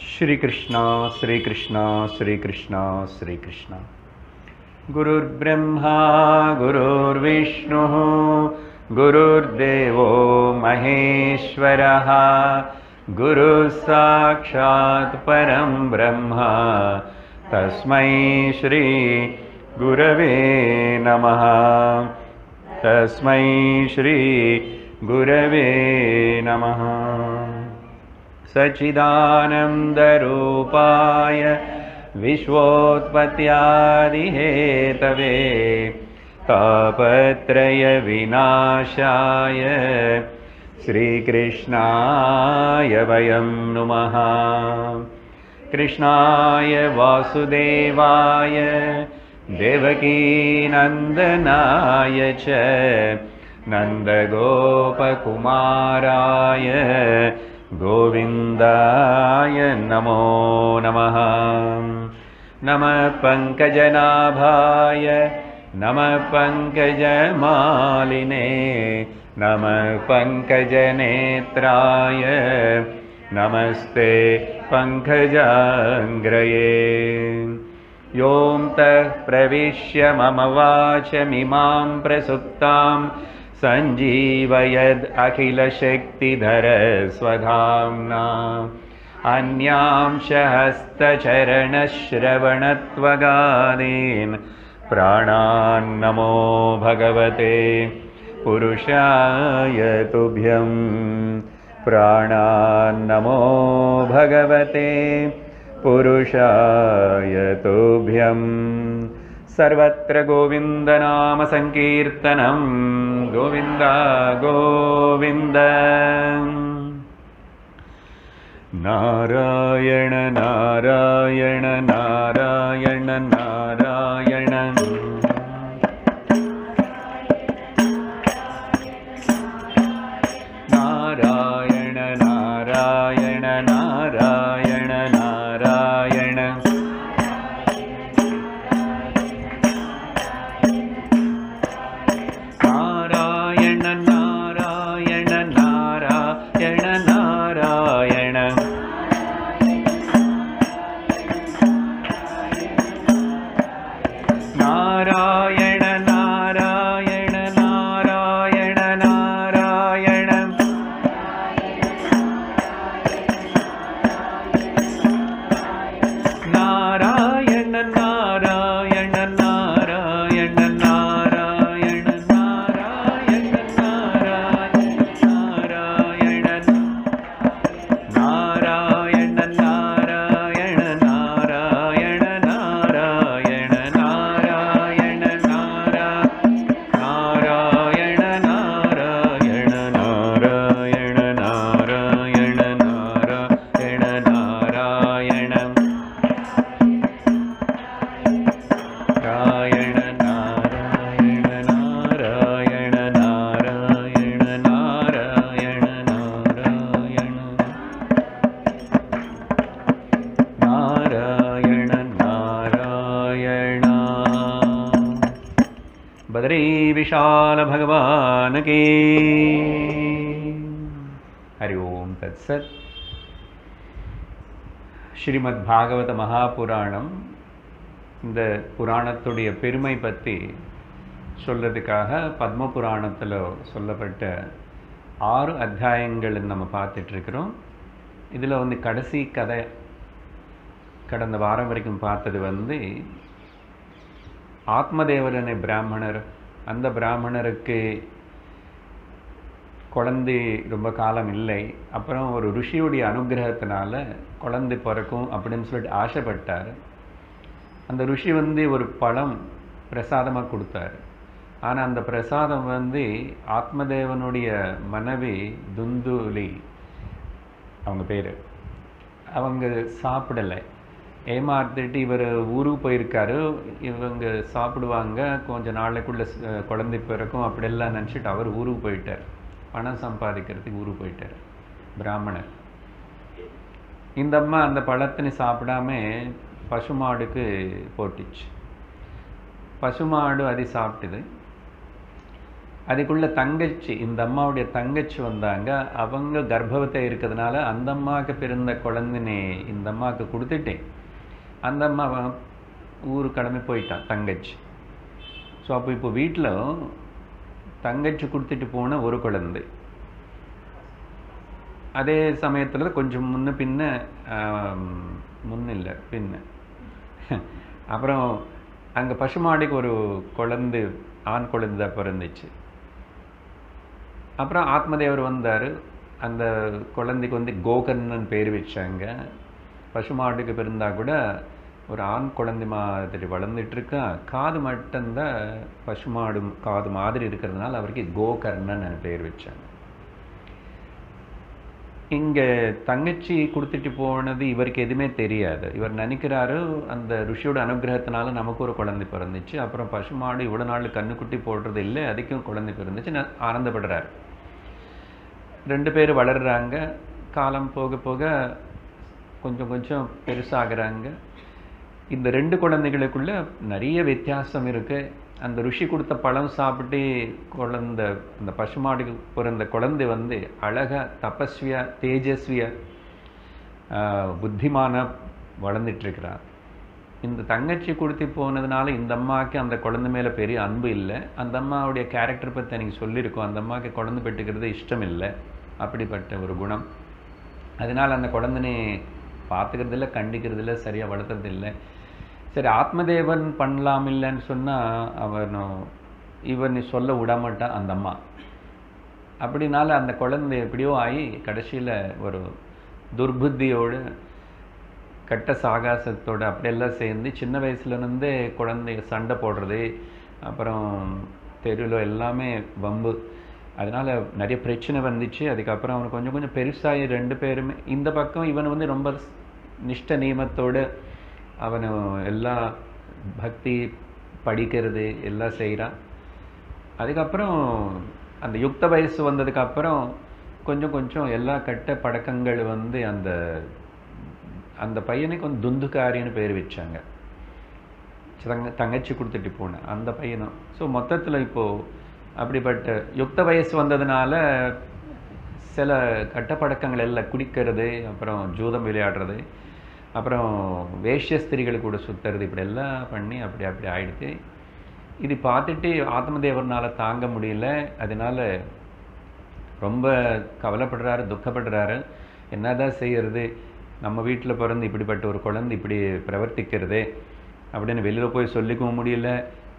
श्रीकृष्ण श्रीकृष्ण श्रीकृष्ण श्रीकृष्ण। गुरुर्ब्रह्मा गुरुर्विष्णुः गुरुर्देवो महेश्वरः गुरुः साक्षात् परं ब्रह्म। तस्मै श्री गुरवे नमः। तस्मै श्री गुरवे नमः सच्चिदानन्दरूपाय विश्वोत्पत्त्यादिहेतवे तापत्रयविनाशाय श्रीकृष्णाय वयं नुमः। कृष्णाय वासुदेवाय देवकीनन्दनाय च नन्दगोपकुमाराय गोविन्दाय नमो नमः। नमः पङ्कजनाभाय नमः पङ्कजमालिने नमः पङ्कजनेत्राय नमस्ते पङ्कजाङ्ग्रये। योऽन्तः प्रविश्य मम वाचमिमां प्रसुप्तां सञ्जीवयद् अखिलशक्तिधरस्वधाम्ना। अन्यांशहस्तचरणश्रवणत्वगादीन् प्राणान्नमो भगवते। पुरुषाय तुभ्यं प्राणान्नमो भगवते। पुरुषाय तुभ्यं सर्वत्र गोविन्दनामसङ्कीर्तनं गोविन्द गोविन्द। नारायण नारायण नारायण नारायण ஸ்ரீமத் பாகவத மகாபுராணம் இந்த புராணத்துடைய பெருமை பற்றி சொல்றதுக்காக பத்ம புராணத்தில் சொல்லப்பட்ட ஆறு அத்தியாயங்கள் நம்ம பார்த்துட்ருக்குறோம். இதில் வந்து கடைசி கதை கடந்த வாரம் வரைக்கும் பார்த்தது வந்து ஆத்மதேவரனை பிராமணர் அந்த பிராமணருக்கு குழந்தை ரொம்ப காலம் இல்லை. அப்புறம் ஒரு ருஷியுடைய அனுகிரகத்தினால குழந்தை பிறக்கும் அப்படின்னு சொல்லிட்டு ஆசைப்பட்டார். அந்த ருஷி வந்து ஒரு பழம் பிரசாதமாக கொடுத்தாரு. ஆனால் அந்த பிரசாதம் வந்து ஆத்மதேவனுடைய மனைவி துந்துலி அவங்க பேர். அவங்க சாப்பிடலை. ஏமாத்திட்டு இவர் ஊருக்கு போயிருக்காரு. இவங்க சாப்பிடுவாங்க. கொஞ்சம் நாளைக்குள்ளே குழந்தை பிறக்கும் அப்படியெல்லாம் நினச்சிட்டு அவர் ஊருக்கு போயிட்டார். பணம் சம்பாதிக்கிறதுக்கு ஊர் போயிட்டார். பிராமணர். இந்த அம்மா அந்த பழத்தினை சாப்பிடாம பசுமாடுக்கு போட்டுச்சு. பசுமாடு அது சாப்பிட்டுது. அதுக்குள்ள தங்கச்சி இந்த அம்மாவுடைய தங்கச்சி வந்தாங்க. அவங்க கர்ப்பவத்தை இருக்கிறதுனால அந்த அம்மாவுக்கு பிறந்த குழந்தைனே இந்த அம்மாவுக்கு கொடுத்துட்டேன். அந்த அம்மா ஊர் ஊரு கிளம்பி போயிட்டான் தங்கச்சி. ஸோ அப்போ இப்போ வீட்டில் தங்கச்சி கொடுத்துட்டு போன ஒரு குழந்தை. அதே சமயத்தில் கொஞ்சம் முன்ன பின்ன ஆம், முன்ன இல்லை பின்ன. அப்புறம் அங்கே பசுமாடிக்கு ஒரு குழந்தை ஆண் குழந்தை தான் பிறந்துச்சு அப்புறம் ஆத்மதேவர் வந்தார். அந்த குழந்தைக்கு வந்து கோகர்ணன் பேர் வச்சாங்க. பசுமாடுக்கு பிறந்தால் கூட ஒரு ஆண் குழந்தை மாதிரி வளர்ந்துட்டுருக்கா காது மட்டும்தான் பசுமாடு காது மாதிரி இருக்கிறதுனால அவருக்கு கோகர்ணன் பேர் வச்சாங்க. இங்கே தங்கச்சி கொடுத்துட்டு போனது இவருக்கு எதுவுமே தெரியாது. இவர் நினைக்கிறாரு அந்த ருஷியோட அனுகிரகத்தினால நமக்கு ஒரு குழந்தை பிறந்துச்சு. அப்புறம் பசுமாடு இவ்வளோ நாள் கண்ணுக்குட்டி போடுறது இல்லை அதுக்கும் குழந்தை பிறந்துச்சு. ந- ஆனந்தப்படுறாரு. ரெண்டு பேர் வளர்றாங்க. காலம் போக போக கொஞ்சம் கொஞ்சம் பெருசாகிறாங்க. இந்த ரெண்டு குழந்தைகளுக்குள்ள நிறைய வித்தியாசம் இருக்குது அந்த ருஷி கொடுத்த பழம் சாப்பிட்டு குழந்த அந்த பசுமாடுக்கு பிறந்த குழந்தை வந்து அழகா தபஸ்வியா தேஜஸ்விய புத்திமான வளர்ந்துட்டுருக்கிறார். இந்த தங்கச்சி கொடுத்து போனதுனால இந்த அம்மாவுக்கு அந்த குழந்தை மேலே பெரிய அன்பு இல்லை. அந்த அம்மாவுடைய கேரக்டர் பற்றி எனக்கு சொல்லியிருக்கோம். அந்த அம்மாவுக்கு குழந்தை பெற்றுக்கிறது இஷ்டம் இல்லை. அப்படிப்பட்ட ஒரு குணம். அதனால் அந்த குழந்தனை பார்த்துக்கிறது இல்லை கண்டிக்கிறது இல்லை சரியாக வளர்த்துறது இல்லை சரி ஆத்மதேவன் பண்ணலாம் இல்லைன்னு சொன்னால் அவன் இவன் சொல்ல விடமாட்டான் அந்த அம்மா. அப்படினால அந்த குழந்தை எப்படியோ ஆகி கடைசியில் ஒரு துர்புத்தியோடு கட்ட சாகாசத்தோடு அப்படியெல்லாம் சேர்ந்து சின்ன வயசுலேருந்தே குழந்தைய சண்டை போடுறது அப்புறம் தெருவில் எல்லாமே வம்பு. அதனால் நிறைய பிரச்சனை வந்துச்சு. அதுக்கப்புறம் அவனுக்கு கொஞ்சம் கொஞ்சம் பெருசாகி ரெண்டு பேருமே இந்த பக்கம் இவன் வந்து ரொம்ப நிஷ்ட நியமத்தோடு அவனு எல்லா பக்தி படிக்கிறது எல்லாம் செய்கிறான் அதுக்கப்புறம் அந்த யுக்த வயசு வந்ததுக்கப்புறம் கொஞ்சம் கொஞ்சம் எல்லா கட்ட பழக்கங்கள் வந்து அந்த அந்த பையனுக்கு வந்து துந்துக்காரின்னு பேர் வச்சாங்க. தங்க தங்கச்சி கொடுத்துட்டு போனேன் அந்த பையனும் ஸோ மொத்தத்தில் இப்போது அப்படிப்பட்ட யுக்த வயசு வந்ததுனால சில கட்ட பழக்கங்கள் எல்லாம் குடிக்கிறது அப்புறம் ஜூதம் விளையாடுறது அப்புறம் வேஷ்ய ஸ்திரிகள் கூட சுற்றுறது இப்படியெல்லாம் பண்ணி அப்படி அப்படி ஆயிடுது இது பார்த்துட்டு ஆத்மதேவர்னால் தாங்க முடியல. அதனால் ரொம்ப கவலைப்படுறாரு துக்கப்படுறாரு. என்னதான் செய்கிறது நம்ம வீட்டில் பிறந்து இப்படிப்பட்ட ஒரு குழந்தை இப்படி பிரவர்த்திக்கிறது அப்படின்னு வெளியில் போய் சொல்லிக்கவும் முடியல.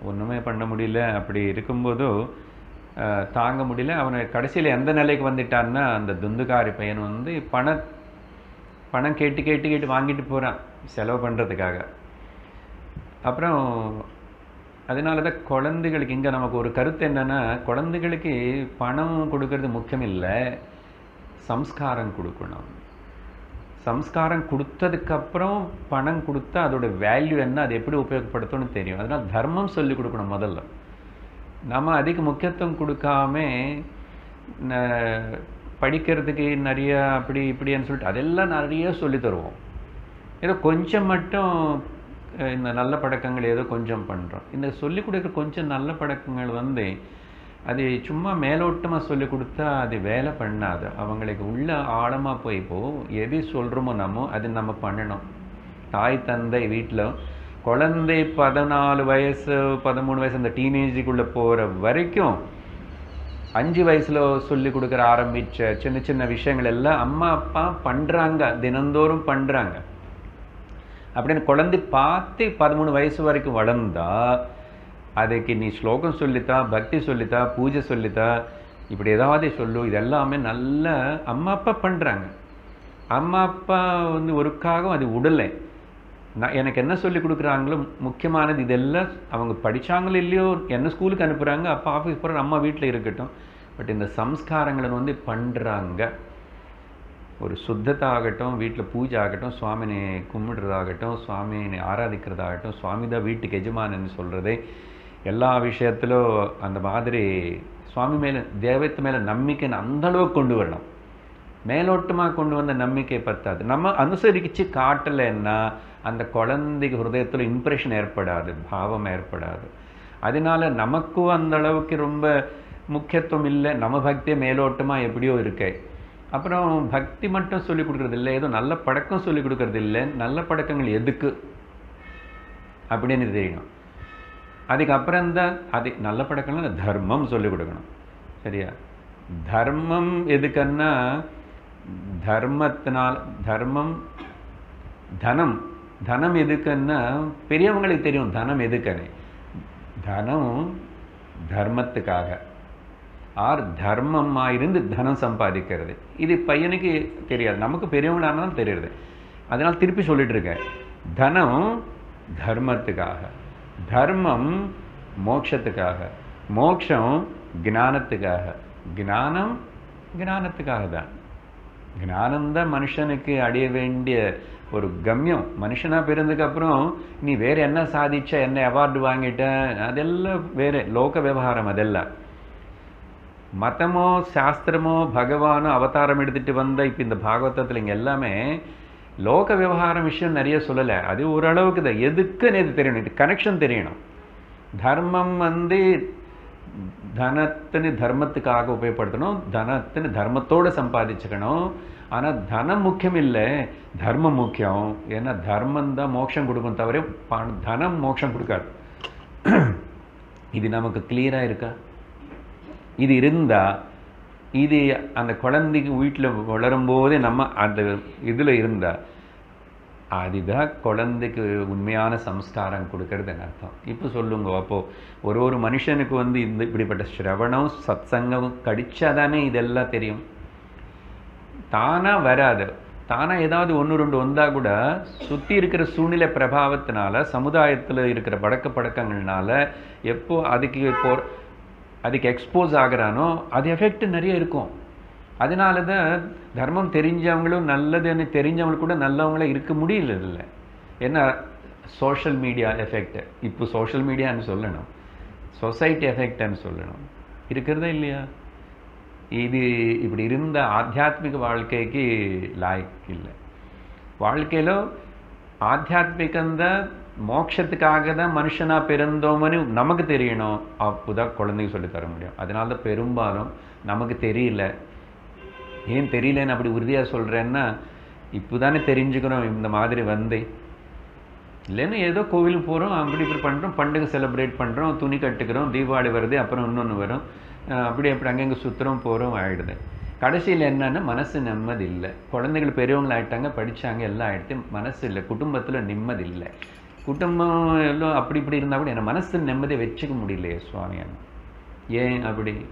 ஒன்றுமே பண்ண முடியல. அப்படி இருக்கும்போது தாங்க முடியல. அவனை கடைசியில் எந்த நிலைக்கு வந்துட்டான்னா அந்த துந்துகாரி பையன் வந்து பண பணம் கேட்டு கேட்டு கேட்டு வாங்கிட்டு போகிறான் செலவு பண்ணுறதுக்காக அப்புறம் அதனால தான் குழந்தைகளுக்கு இங்கே நமக்கு ஒரு கருத்து என்னென்னா குழந்தைகளுக்கு பணம் கொடுக்கறது முக்கியம் இல்லை சம்ஸ்காரம் கொடுக்கணும். சம்ஸ்காரம் கொடுத்ததுக்கப்புறம் பணம் கொடுத்தா அதோட வேல்யூ என்ன அது எப்படி உபயோகப்படுத்தணும்னு தெரியும். அதனால் தர்மம் சொல்லி கொடுக்கணும் முதல்ல. நம்ம அதிக முக்கியத்துவம் கொடுக்காம படிக்கிறதுக்கு நிறைய அப்படி இப்படின்னு சொல்லிட்டு அதெல்லாம் நிறைய சொல்லி தருவோம். ஏதோ கொஞ்சம் மட்டும் இந்த நல்ல பழக்கங்கள் ஏதோ கொஞ்சம் பண்ணுறோம் இந்த சொல்லிக் கொடுக்குற கொஞ்சம் நல்ல பழக்கங்கள் வந்து அது சும்மா மேலோட்டமாக சொல்லி கொடுத்தா அது வேலை பண்ணாது. அவங்களுக்கு உள்ள ஆழமாக போய் இப்போ எது சொல்கிறோமோ நம்ம அது நம்ம பண்ணணும். தாய் தந்தை வீட்டில் குழந்தை பதினாலு வயசு பதிமூணு வயசு அந்த டீனேஜுக்குள்ளே போகிற வரைக்கும் அஞ்சு வயசுல சொல்லி கொடுக்குற ஆரம்பிச்ச சின்ன சின்ன விஷயங்கள் எல்லாம் அம்மா அப்பா பண்றாங்க. தினந்தோறும் பண்றாங்க. அப்படின்னு குழந்தை பார்த்து பதிமூணு வயசு வரைக்கும் வளர்ந்தா அதுக்கு நீ ஸ்லோகம் சொல்லித்தா பக்தி சொல்லித்தா பூஜை சொல்லித்தா இப்படி ஏதாவது சொல்லு. இதெல்லாமே நல்ல அம்மா அப்பா பண்றாங்க. அம்மா அப்பா வந்து ஒருக்காகவும் அது உடலை நான் எனக்கு என்ன சொல்லி கொடுக்குறாங்களோ முக்கியமானது இதெல்லாம் அவங்க படிச்சாங்களோ இல்லையோ என்ன ஸ்கூலுக்கு அனுப்புகிறாங்க அப்போ ஆஃபீஸ் போகிற அம்மா வீட்டில் இருக்கட்டும். பட் இந்த சம்ஸ்காரங்களை வந்து பண்ணுறாங்க ஒரு சுத்தத்தை ஆகட்டும் வீட்டில் பூஜை ஆகட்டும் சுவாமினை கும்பிடுறதாகட்டும் சுவாமினை ஆராதிக்கிறதாகட்டும் சுவாமி தான் வீட்டுக்கு எஜமானன்னு சொல்கிறதே எல்லா விஷயத்திலும் அந்த மாதிரி சுவாமி மேலே தெய்வத்து மேலே நம்பிக்கைன்னு அந்தளவுக்கு கொண்டு வரணும். மேலோட்டமாக கொண்டு வந்த நம்பிக்கை பத்தாது. நம்ம அனுசரிச்சு காட்டலைன்னா அந்த குழந்தைக்கு ஹிருதயத்தில் இம்ப்ரெஷன் ஏற்படாது பாவம் ஏற்படாது. அதனால நமக்கும் அந்த அளவுக்கு ரொம்ப முக்கியத்துவம் இல்லை. நம்ம பக்தியை மேலோட்டமாக எப்படியோ இருக்கு. அப்புறம் பக்தி மட்டும் சொல்லிக் கொடுக்கறது இல்லை. ஏதோ நல்ல பழக்கம் சொல்லிக் கொடுக்குறது இல்லை. நல்ல பழக்கங்கள் எதுக்கு? அப்படின்னு தெரியணும். அதுக்கப்புறம் தான் அது நல்ல பழக்கம்னா தர்மம் சொல்லிக் கொடுக்கணும். சரியா? தர்மம் எதுக்குன்னா தர்மத்தினால் தர்மம் தனம் தனம் எதுக்குன்னா பெரியவங்களுக்கு தெரியும் தனம் எதுக்குன்னு. தனம் தர்மத்துக்காக. ஆர் தர்மமாக இருந்து தனம் சம்பாதிக்கிறது. இது பையனுக்கு தெரியாது. நமக்கு பெரியவங்களானாலும் தெரியுது அதனால் திருப்பி சொல்லிட்டு இருக்கேன். தனம் தர்மத்துக்காக. தர்மம் மோட்சத்துக்காக. மோட்சம் ஞானத்துக்காக. ஞானம் ஞானத்துக்காக தான். ஞானம்தான் மனுஷனுக்கு அடைய வேண்டிய ஒரு கம்யம். மனுஷனா பிறந்ததுக்கப்புறம் நீ வேற என்ன சாதிச்ச என்ன அவார்டு வாங்கிட்ட அதெல்லாம் வேற லோக விவகாரம் அதெல்லாம். மதமோ சாஸ்திரமோ பகவானோ அவதாரம் எடுத்துட்டு வந்த இப்போ இந்த பாகவதத்தில் இங்கே எல்லாமே லோக விவகாரம் விஷயம் நிறைய சொல்லலை. அது ஓரளவுக்கு தான். எதுக்குன்னு இது தெரியணும். இது கனெக்ஷன் தெரியணும். தர்மம் வந்து தனத்தின்னு தர்மத்துக்காக உபயோகப்படுத்தணும் தனத்தின்னு தர்மத்தோடு சம்பாதிச்சுக்கணும். ஆனால் தனம் முக்கியம் இல்லை தர்மம் முக்கியம். ஏன்னா தர்மம் தான் மோட்சம் கொடுக்கும் தவிர பண- தனம் மோட்சம் கொடுக்காது. இது நமக்கு கிளியராக இருக்கா? இது இருந்தா இது அந்த குழந்தைக்கு வீட்டில் வளரும்போதே நம்ம அந்த இதில் இருந்தா அதுதான் குழந்தைக்கு உண்மையான சம்ஸ்காரம் கொடுக்கறதுன்னு அர்த்தம். இப்போ சொல்லுங்க அப்போ ஒரு ஒரு மனுஷனுக்கு வந்து இந்த இப்படிப்பட்ட ஸ்ரவணம் சத்சங்கம் கடிச்சாதானே இதெல்லாம் தெரியும்? தானா வராது. தானா ஏதாவது ஒன்று ரெண்டு வந்தா கூட சுற்றி இருக்கிற சூழ்நிலை பிரபாவத்தினால சமுதாயத்தில் இருக்கிற பழக்க பழக்கங்கள்னால எப்போ அதுக்கு போ அதுக்கு எக்ஸ்போஸ் ஆகுறானோ அது எஃபெக்ட் நிறைய இருக்கும். அதனால தான் தர்மம் தெரிஞ்சவங்களும் நல்லதுன்னு தெரிஞ்சவங்களுக்கு கூட நல்லவங்கள இருக்க முடியல இல்லை ஏன்னா சோஷியல் மீடியா எஃபெக்ட் இப்போ சோஷியல் மீடியான்னு சொல்லணும். சொசைட்டி எஃபெக்ட்னு சொல்லணும். இருக்கிறதா இல்லையா? இது இப்படி இருந்த ஆத்தியாத்மிக வாழ்க்கைக்கு லாய்க்கு இல்லை. வாழ்க்கையில ஆத்தியாத்மிகந்த மோட்சத்துக்காக தான் மனுஷனா பிறந்தோம்னு நமக்கு தெரியணும். அப்போதான் குழந்தைங்க சொல்லி தர முடியும். அதனால தான் பெரும்பாலும் நமக்கு தெரியல. ஏன் தெரியலன்னு அப்படி உறுதியாக சொல்கிறேன்னா இப்போ இப்போதானே தெரிஞ்சுக்கிறோம் இந்த மாதிரி வந்து. இல்லைன்னா ஏதோ கோவிலுக்கு போகிறோம் அப்படி இப்படி பண்ணுறோம் பண்டிகை செலிப்ரேட் பண்ணுறோம் துணி கட்டுக்கிறோம் தீபாவளி வருது அப்புறம் இன்னொன்று வரும். அப்படி அப்படி அங்கங்கே சுற்றுறோம் போகிறோம் ஆகிடுது கடைசியில் என்னன்னா மனசு நிம்மதி இல்லை குழந்தைகள் பெரியவங்க ஆகிட்டாங்க படிச்சாங்க எல்லாம் ஆகிடுது மனசு இல்லை குடும்பத்தில் நிம்மதி இல்லை குடும்பம் எல்லாம் அப்படி இப்படி இருந்தால் கூட என்ன மனசு நிம்மதியை வச்சுக்க முடியலையே சுவாமி. ஏன் அப்படி?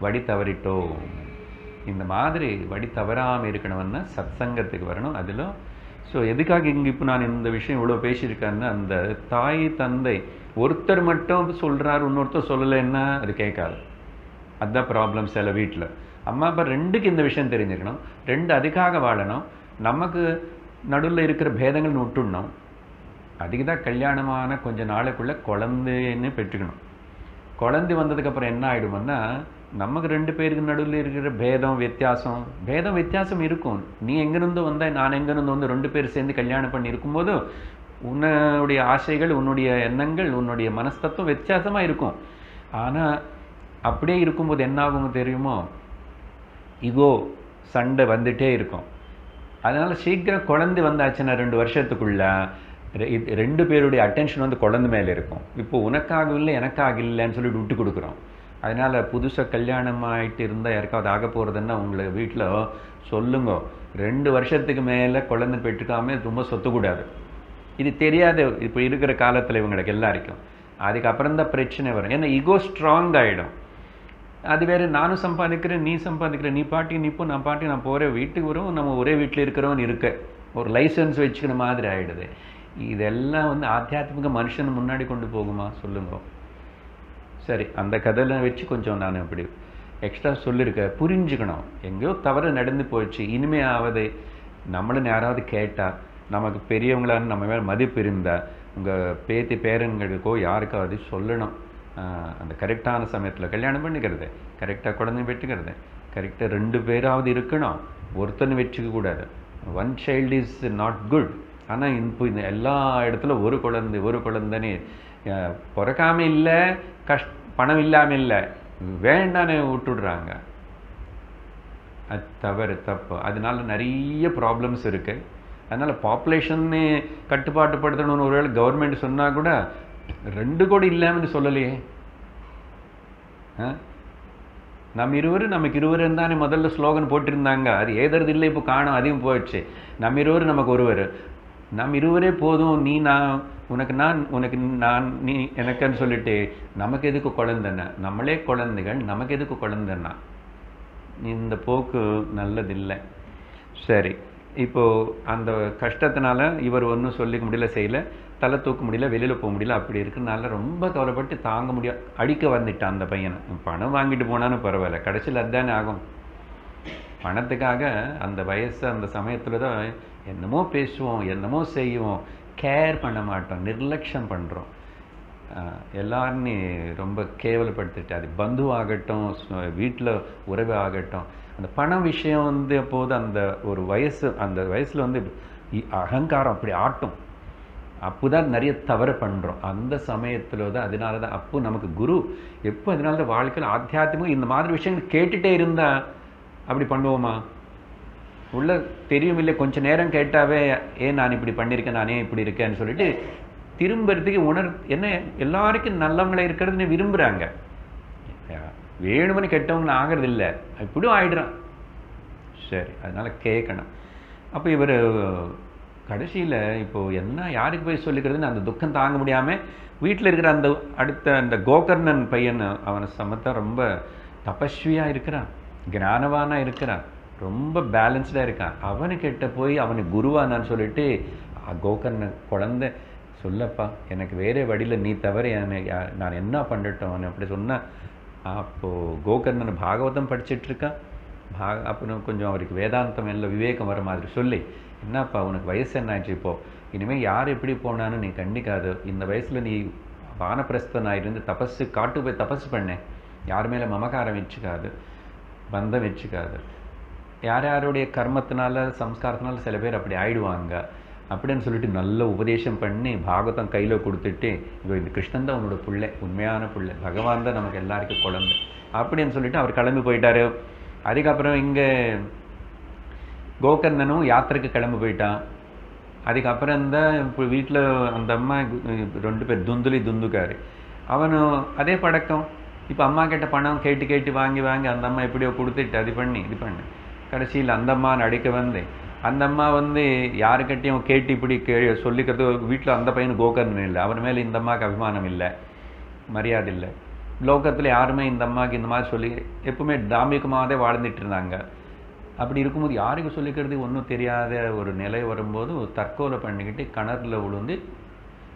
வழி தவறிட்டோம். இந்த மாதிரி வழி தவறாமல் இருக்கணும்னா சத்சங்கத்துக்கு வரணும். அதில் ஸோ எதுக்காக இங்கே இப்போ நான் இந்த விஷயம் இவ்வளோ பேசியிருக்கேன்னா அந்த தாய் தந்தை ஒருத்தர் மட்டும் சொல்கிறார் இன்னொருத்தர் சொல்லலைன்னா அது கேட்காது. அதுதான் ப்ராப்ளம் சில வீட்டில் அம்மா அப்பா ரெண்டுக்கு இந்த விஷயம் தெரிஞ்சுக்கணும் ரெண்டு அதுக்காக வாழணும். நமக்கு நடுவில் இருக்கிற பேதங்கள் விட்டுடணும் அதுக்கு தான் கல்யாணமான கொஞ்சம் நாளுக்குள்ளே குழந்தைன்னு பெற்றுக்கணும். குழந்தை வந்ததுக்கப்புறம் என்ன ஆகிடுமோன்னா நமக்கு ரெண்டு பேருக்கு நடுவில் இருக்கிற பேதம் வித்தியாசம் பேதம் வித்தியாசம் இருக்கும். நீ எங்கேருந்து வந்த நான் எங்கேருந்து வந்து ரெண்டு பேர் சேர்ந்து கல்யாணம் பண்ணி இருக்கும்போது உன்னுடைய ஆசைகள் உன்னுடைய எண்ணங்கள் உன்னுடைய மனஸ்தத்துவம் வித்தியாசமாக இருக்கும். ஆனால் அப்படியே இருக்கும்போது என்ன ஆகும் தெரியுமோ? இகோ சண்டை வந்துட்டே இருக்கும். அதனால் சீக்கிரம் குழந்தை வந்தாச்சுன்னா ரெண்டு வருஷத்துக்குள்ள ரெ- இது ரெண்டு பேருடைய அட்டென்ஷன் வந்து குழந்தை மேலே இருக்கும். இப்போ உனக்காக இல்லை எனக்காக இல்லைன்னு சொல்லிட்டு விட்டு கொடுக்குறோம். அதனால் புதுசாக கல்யாணம் ஆயிட்டு இருந்தால் யாருக்காவது ஆக போகிறதுன்னா உங்களை வீட்டில் சொல்லுங்க. ரெண்டு வருஷத்துக்கு மேலே குழந்தை பெற்றுக்காம ரொம்ப சொத்துக்கூடாது. இது தெரியாது இப்போ இருக்கிற காலத்தில் இவங்களுக்கு எல்லாருக்கும். அதுக்கப்புறம் தான் பிரச்சனை வரும். ஏன்னா ஈகோ ஸ்ட்ராங் ஆகிடும் அது வேறு நானும் சம்பாதிக்கிறேன் நீ சம்பாதிக்கிற நீ பாட்டி நிப்போ நான் பாட்டி நான் போகிறேன் வீட்டுக்கு வரும் நம்ம ஒரே வீட்டில் இருக்கிறோன்னு இருக்க. ஒரு லைசன்ஸ் வச்சுக்கிற மாதிரி ஆகிடுது இதெல்லாம் வந்து ஆத்தியாத்மிக மனுஷன் முன்னாடி கொண்டு போகுமா? சொல்லுங்க. சரி அந்த கதையில வச்சு கொஞ்சம் நான் அப்படி எக்ஸ்ட்ரா சொல்லியிருக்கேன் புரிஞ்சுக்கணும். எங்கேயோ தவறு நடந்து போயிடுச்சு இனிமே நம்மளும் யாராவது கேட்டா நமக்கு பெரியவங்களான்னு நம்ம மேலே மதிப்பு இருந்தா உங்கள் பேத்தி பேரன்களுக்கோ யாருக்காவது சொல்லணும். ஆஹ் அந்த கரெக்டான சமயத்தில் கல்யாணம் பண்ணிக்கிறது கரெக்டாக குழந்தை வெட்டுக்கிறது கரெக்டாக ரெண்டு பேராவது இருக்கணும். ஒருத்தனை வச்சுக்க கூடாது. One child is not good ஆனால் இப்போ இந்த எல்லா இடத்துல ஒரு குழந்தை ஒரு குழந்தைன்னு பிறக்காமல் பிறக்காம இல்லை கஷ்ட பணம் இல்லாமல் இல்லை வேண்டானே விட்டுடுறாங்க. அது தவறு தப்பு. அதனால நிறைய ப்ராப்ளம்ஸ் இருக்குது அதனால் பாப்புலேஷன்னு கட்டுப்பாட்டுப்படுத்தணும்னு ஒருவேளை கவர்மெண்ட் சொன்னால் கூட ரெண்டு கோடி இல்லாமல் சொல்லலையே. ஆ? நம்ம இருவர் நமக்கு இருவர் தானே முதல்ல ஸ்லோகன் போட்டிருந்தாங்க. அது ஏதறது இல்லை இப்போ காணும் அதையும் போயிடுச்சு. நம்ம இருவர் நமக்கு ஒருவர். நாம் இருவரே போதும் நீ நான் உனக்கு நான் உனக்கு நான் நீ எனக்குன்னு சொல்லிட்டு நமக்கு எதுக்கு குழந்தைன்னா நம்மளே குழந்தைகள் நமக்கு எதுக்கு குழந்தைன்னா? இந்த போக்கு நல்லதில்லை. சரி இப்போது அந்த கஷ்டத்தினால இவர் ஒன்றும் சொல்லிக்க முடியல செய்யல. தலை தூக்க முடியல வெளியில் போக முடியல அப்படி இருக்குனால ரொம்ப கவலைப்பட்டு தாங்க முடியும் அடிக்க வந்துட்டான் அந்த பையனை. பணம் வாங்கிட்டு போனான்னு பரவாயில்ல கடைசியில் அதுதானே ஆகும். பணத்துக்காக அந்த வயசு அந்த சமயத்தில் தான் என்னமோ பேசுவோம் என்னமோ செய்வோம் கேர் பண்ண மாட்டோம் நிர்லட்சம் பண்ணுறோம் எல்லாருமே ரொம்ப கேவலப்படுத்திட்டு அது பந்து ஆகட்டும் வீட்டில் உறவு ஆகட்டும் அந்த பண விஷயம் வந்து அப்போது அந்த ஒரு வயசு அந்த வயசில் வந்து இ- அகங்காரம் அப்படி ஆட்டும். அப்போதான் நிறைய தவறு பண்ணுறோம் அந்த சமயத்தில் தான் அதனால தான் அப்போ நமக்கு குரு எப்போ அதனால தான் வாழ்க்கையில் ஆத்தியாத்மிகம் இந்த மாதிரி விஷயங்கள் கேட்டுகிட்டே இருந்தால் அப்படி பண்ணுவோமா? உள்ள தெரியும் இல்லை கொஞ்ச நேரம் கேட்டாவே ஏன் நான் இப்படி பண்ணியிருக்கேன்? நானே இப்படி இருக்கேன்னு சொல்லிட்டு திரும்புறதுக்கு உணர் என்ன எல்லாருக்கும் நல்லவங்களை இருக்கிறதுன்னு விரும்புகிறாங்க வேணுமனு கெட்டவங்களை ஆகிறது இல்லை இப்படியும் ஆயிடுறான். சரி அதனால் கேட்கணும். அப்போ இவர் கடைசியில் இப்போது என்ன யாருக்கு போய் சொல்லிக்கிறதுன்னு அந்த துக்கம் தாங்க முடியாமல் வீட்டில் இருக்கிற அந்த அடுத்த அந்த கோகர்ணன் பையன் அவனை சமத்தா ரொம்ப தபஸ்வியாக இருக்கிறான். ஞானவானா இருக்கிறான். ரொம்ப பேலன்ஸ்டாக இருக்கான். அவனுக்கிட்ட போய் அவனுக்கு குருவானான்னு சொல்லிட்டு அ, கோகர்ணன் குழந்தை சொல்லப்பா எனக்கு வேறே வழியில் நீ தவிர என்னை யா- நான் என்ன பண்ணட்டும்? அவன் அப்படி சொன்னால் அப்போது கோகர்ணன் பாகவதம் படிச்சிட்ருக்கான் பாக பா அப்புறம் கொஞ்சம் அவருக்கு வேதாந்தம் எல்லாம் விவேகம் வர மாதிரி சொல்லி என்னப்பா உனக்கு வயசு என்ன ஆச்சு இப்போ? இனிமேல் யார் எப்படி போனான்னு நீ கண்டிக்காது. இந்த வயசில் நீ வானப்பிரஸ்தனாயிருந்து தபஸு காட்டு போய் தபஸ் பண்ணேன் யார் மேலே மமகாரம் வச்சுக்காது பந்தம் வச்சுக்காது. யார் யாருடைய கர்மத்தினால சம்ஸ்காரத்தினால சில பேர் அப்படி ஆயிடுவாங்க. அப்படின்னு சொல்லிட்டு நல்ல உபதேசம் பண்ணி பாகவதம் கையில் கொடுத்துட்டு இதோ இந்த கிருஷ்ணன் தான் உன்னோட பிள்ளை உண்மையான புள்ளை பகவான் தான் நமக்கு எல்லாருக்கும் குழந்தை. அப்படின்னு சொல்லிட்டு அவர் கிளம்பி போயிட்டாரு. அதுக்கப்புறம் இங்கே கோகர்ணனும் யாத்திரைக்கு கிளம்பி போயிட்டான். அதுக்கப்புறம் இந்த இப்போ வீட்டில் அந்த அம்மா ரெண்டு பேர் துந்துலி துந்துக்காரு. அவனும் அதே பழக்கம். இப்போ அம்மா கிட்ட பணம் கேட்டு கேட்டு வாங்கி வாங்கி அந்த அம்மா எப்படியோ கொடுத்துட்டு அது பண்ணி இது பண்ணு. கடைசியில் அந்தம்மா நடிக்க வந்து அந்த அம்மா வந்து யாருக்கிட்டையும் கேட்டு இப்படி கே சொல்லிக்கிறது வீட்டில் அந்த பையனு கோகர்ணன் இல்லை. அவர் மேலே இந்த அம்மாவுக்கு அபிமானம் இல்லை. மரியாதை இல்லை. லோகத்தில் யாருமே இந்த அம்மாவுக்கு இந்த மாதிரி சொல்லி எப்பவுமே தாம்பிகமாகவே வாழ்ந்துட்டு இருந்தாங்க. அப்படி இருக்கும்போது யாருக்கு சொல்லிக்கிறது? ஒன்றும் தெரியாத ஒரு நிலை வரும்போது தற்கொலை பண்ணிக்கிட்டு கிணறுல விழுந்து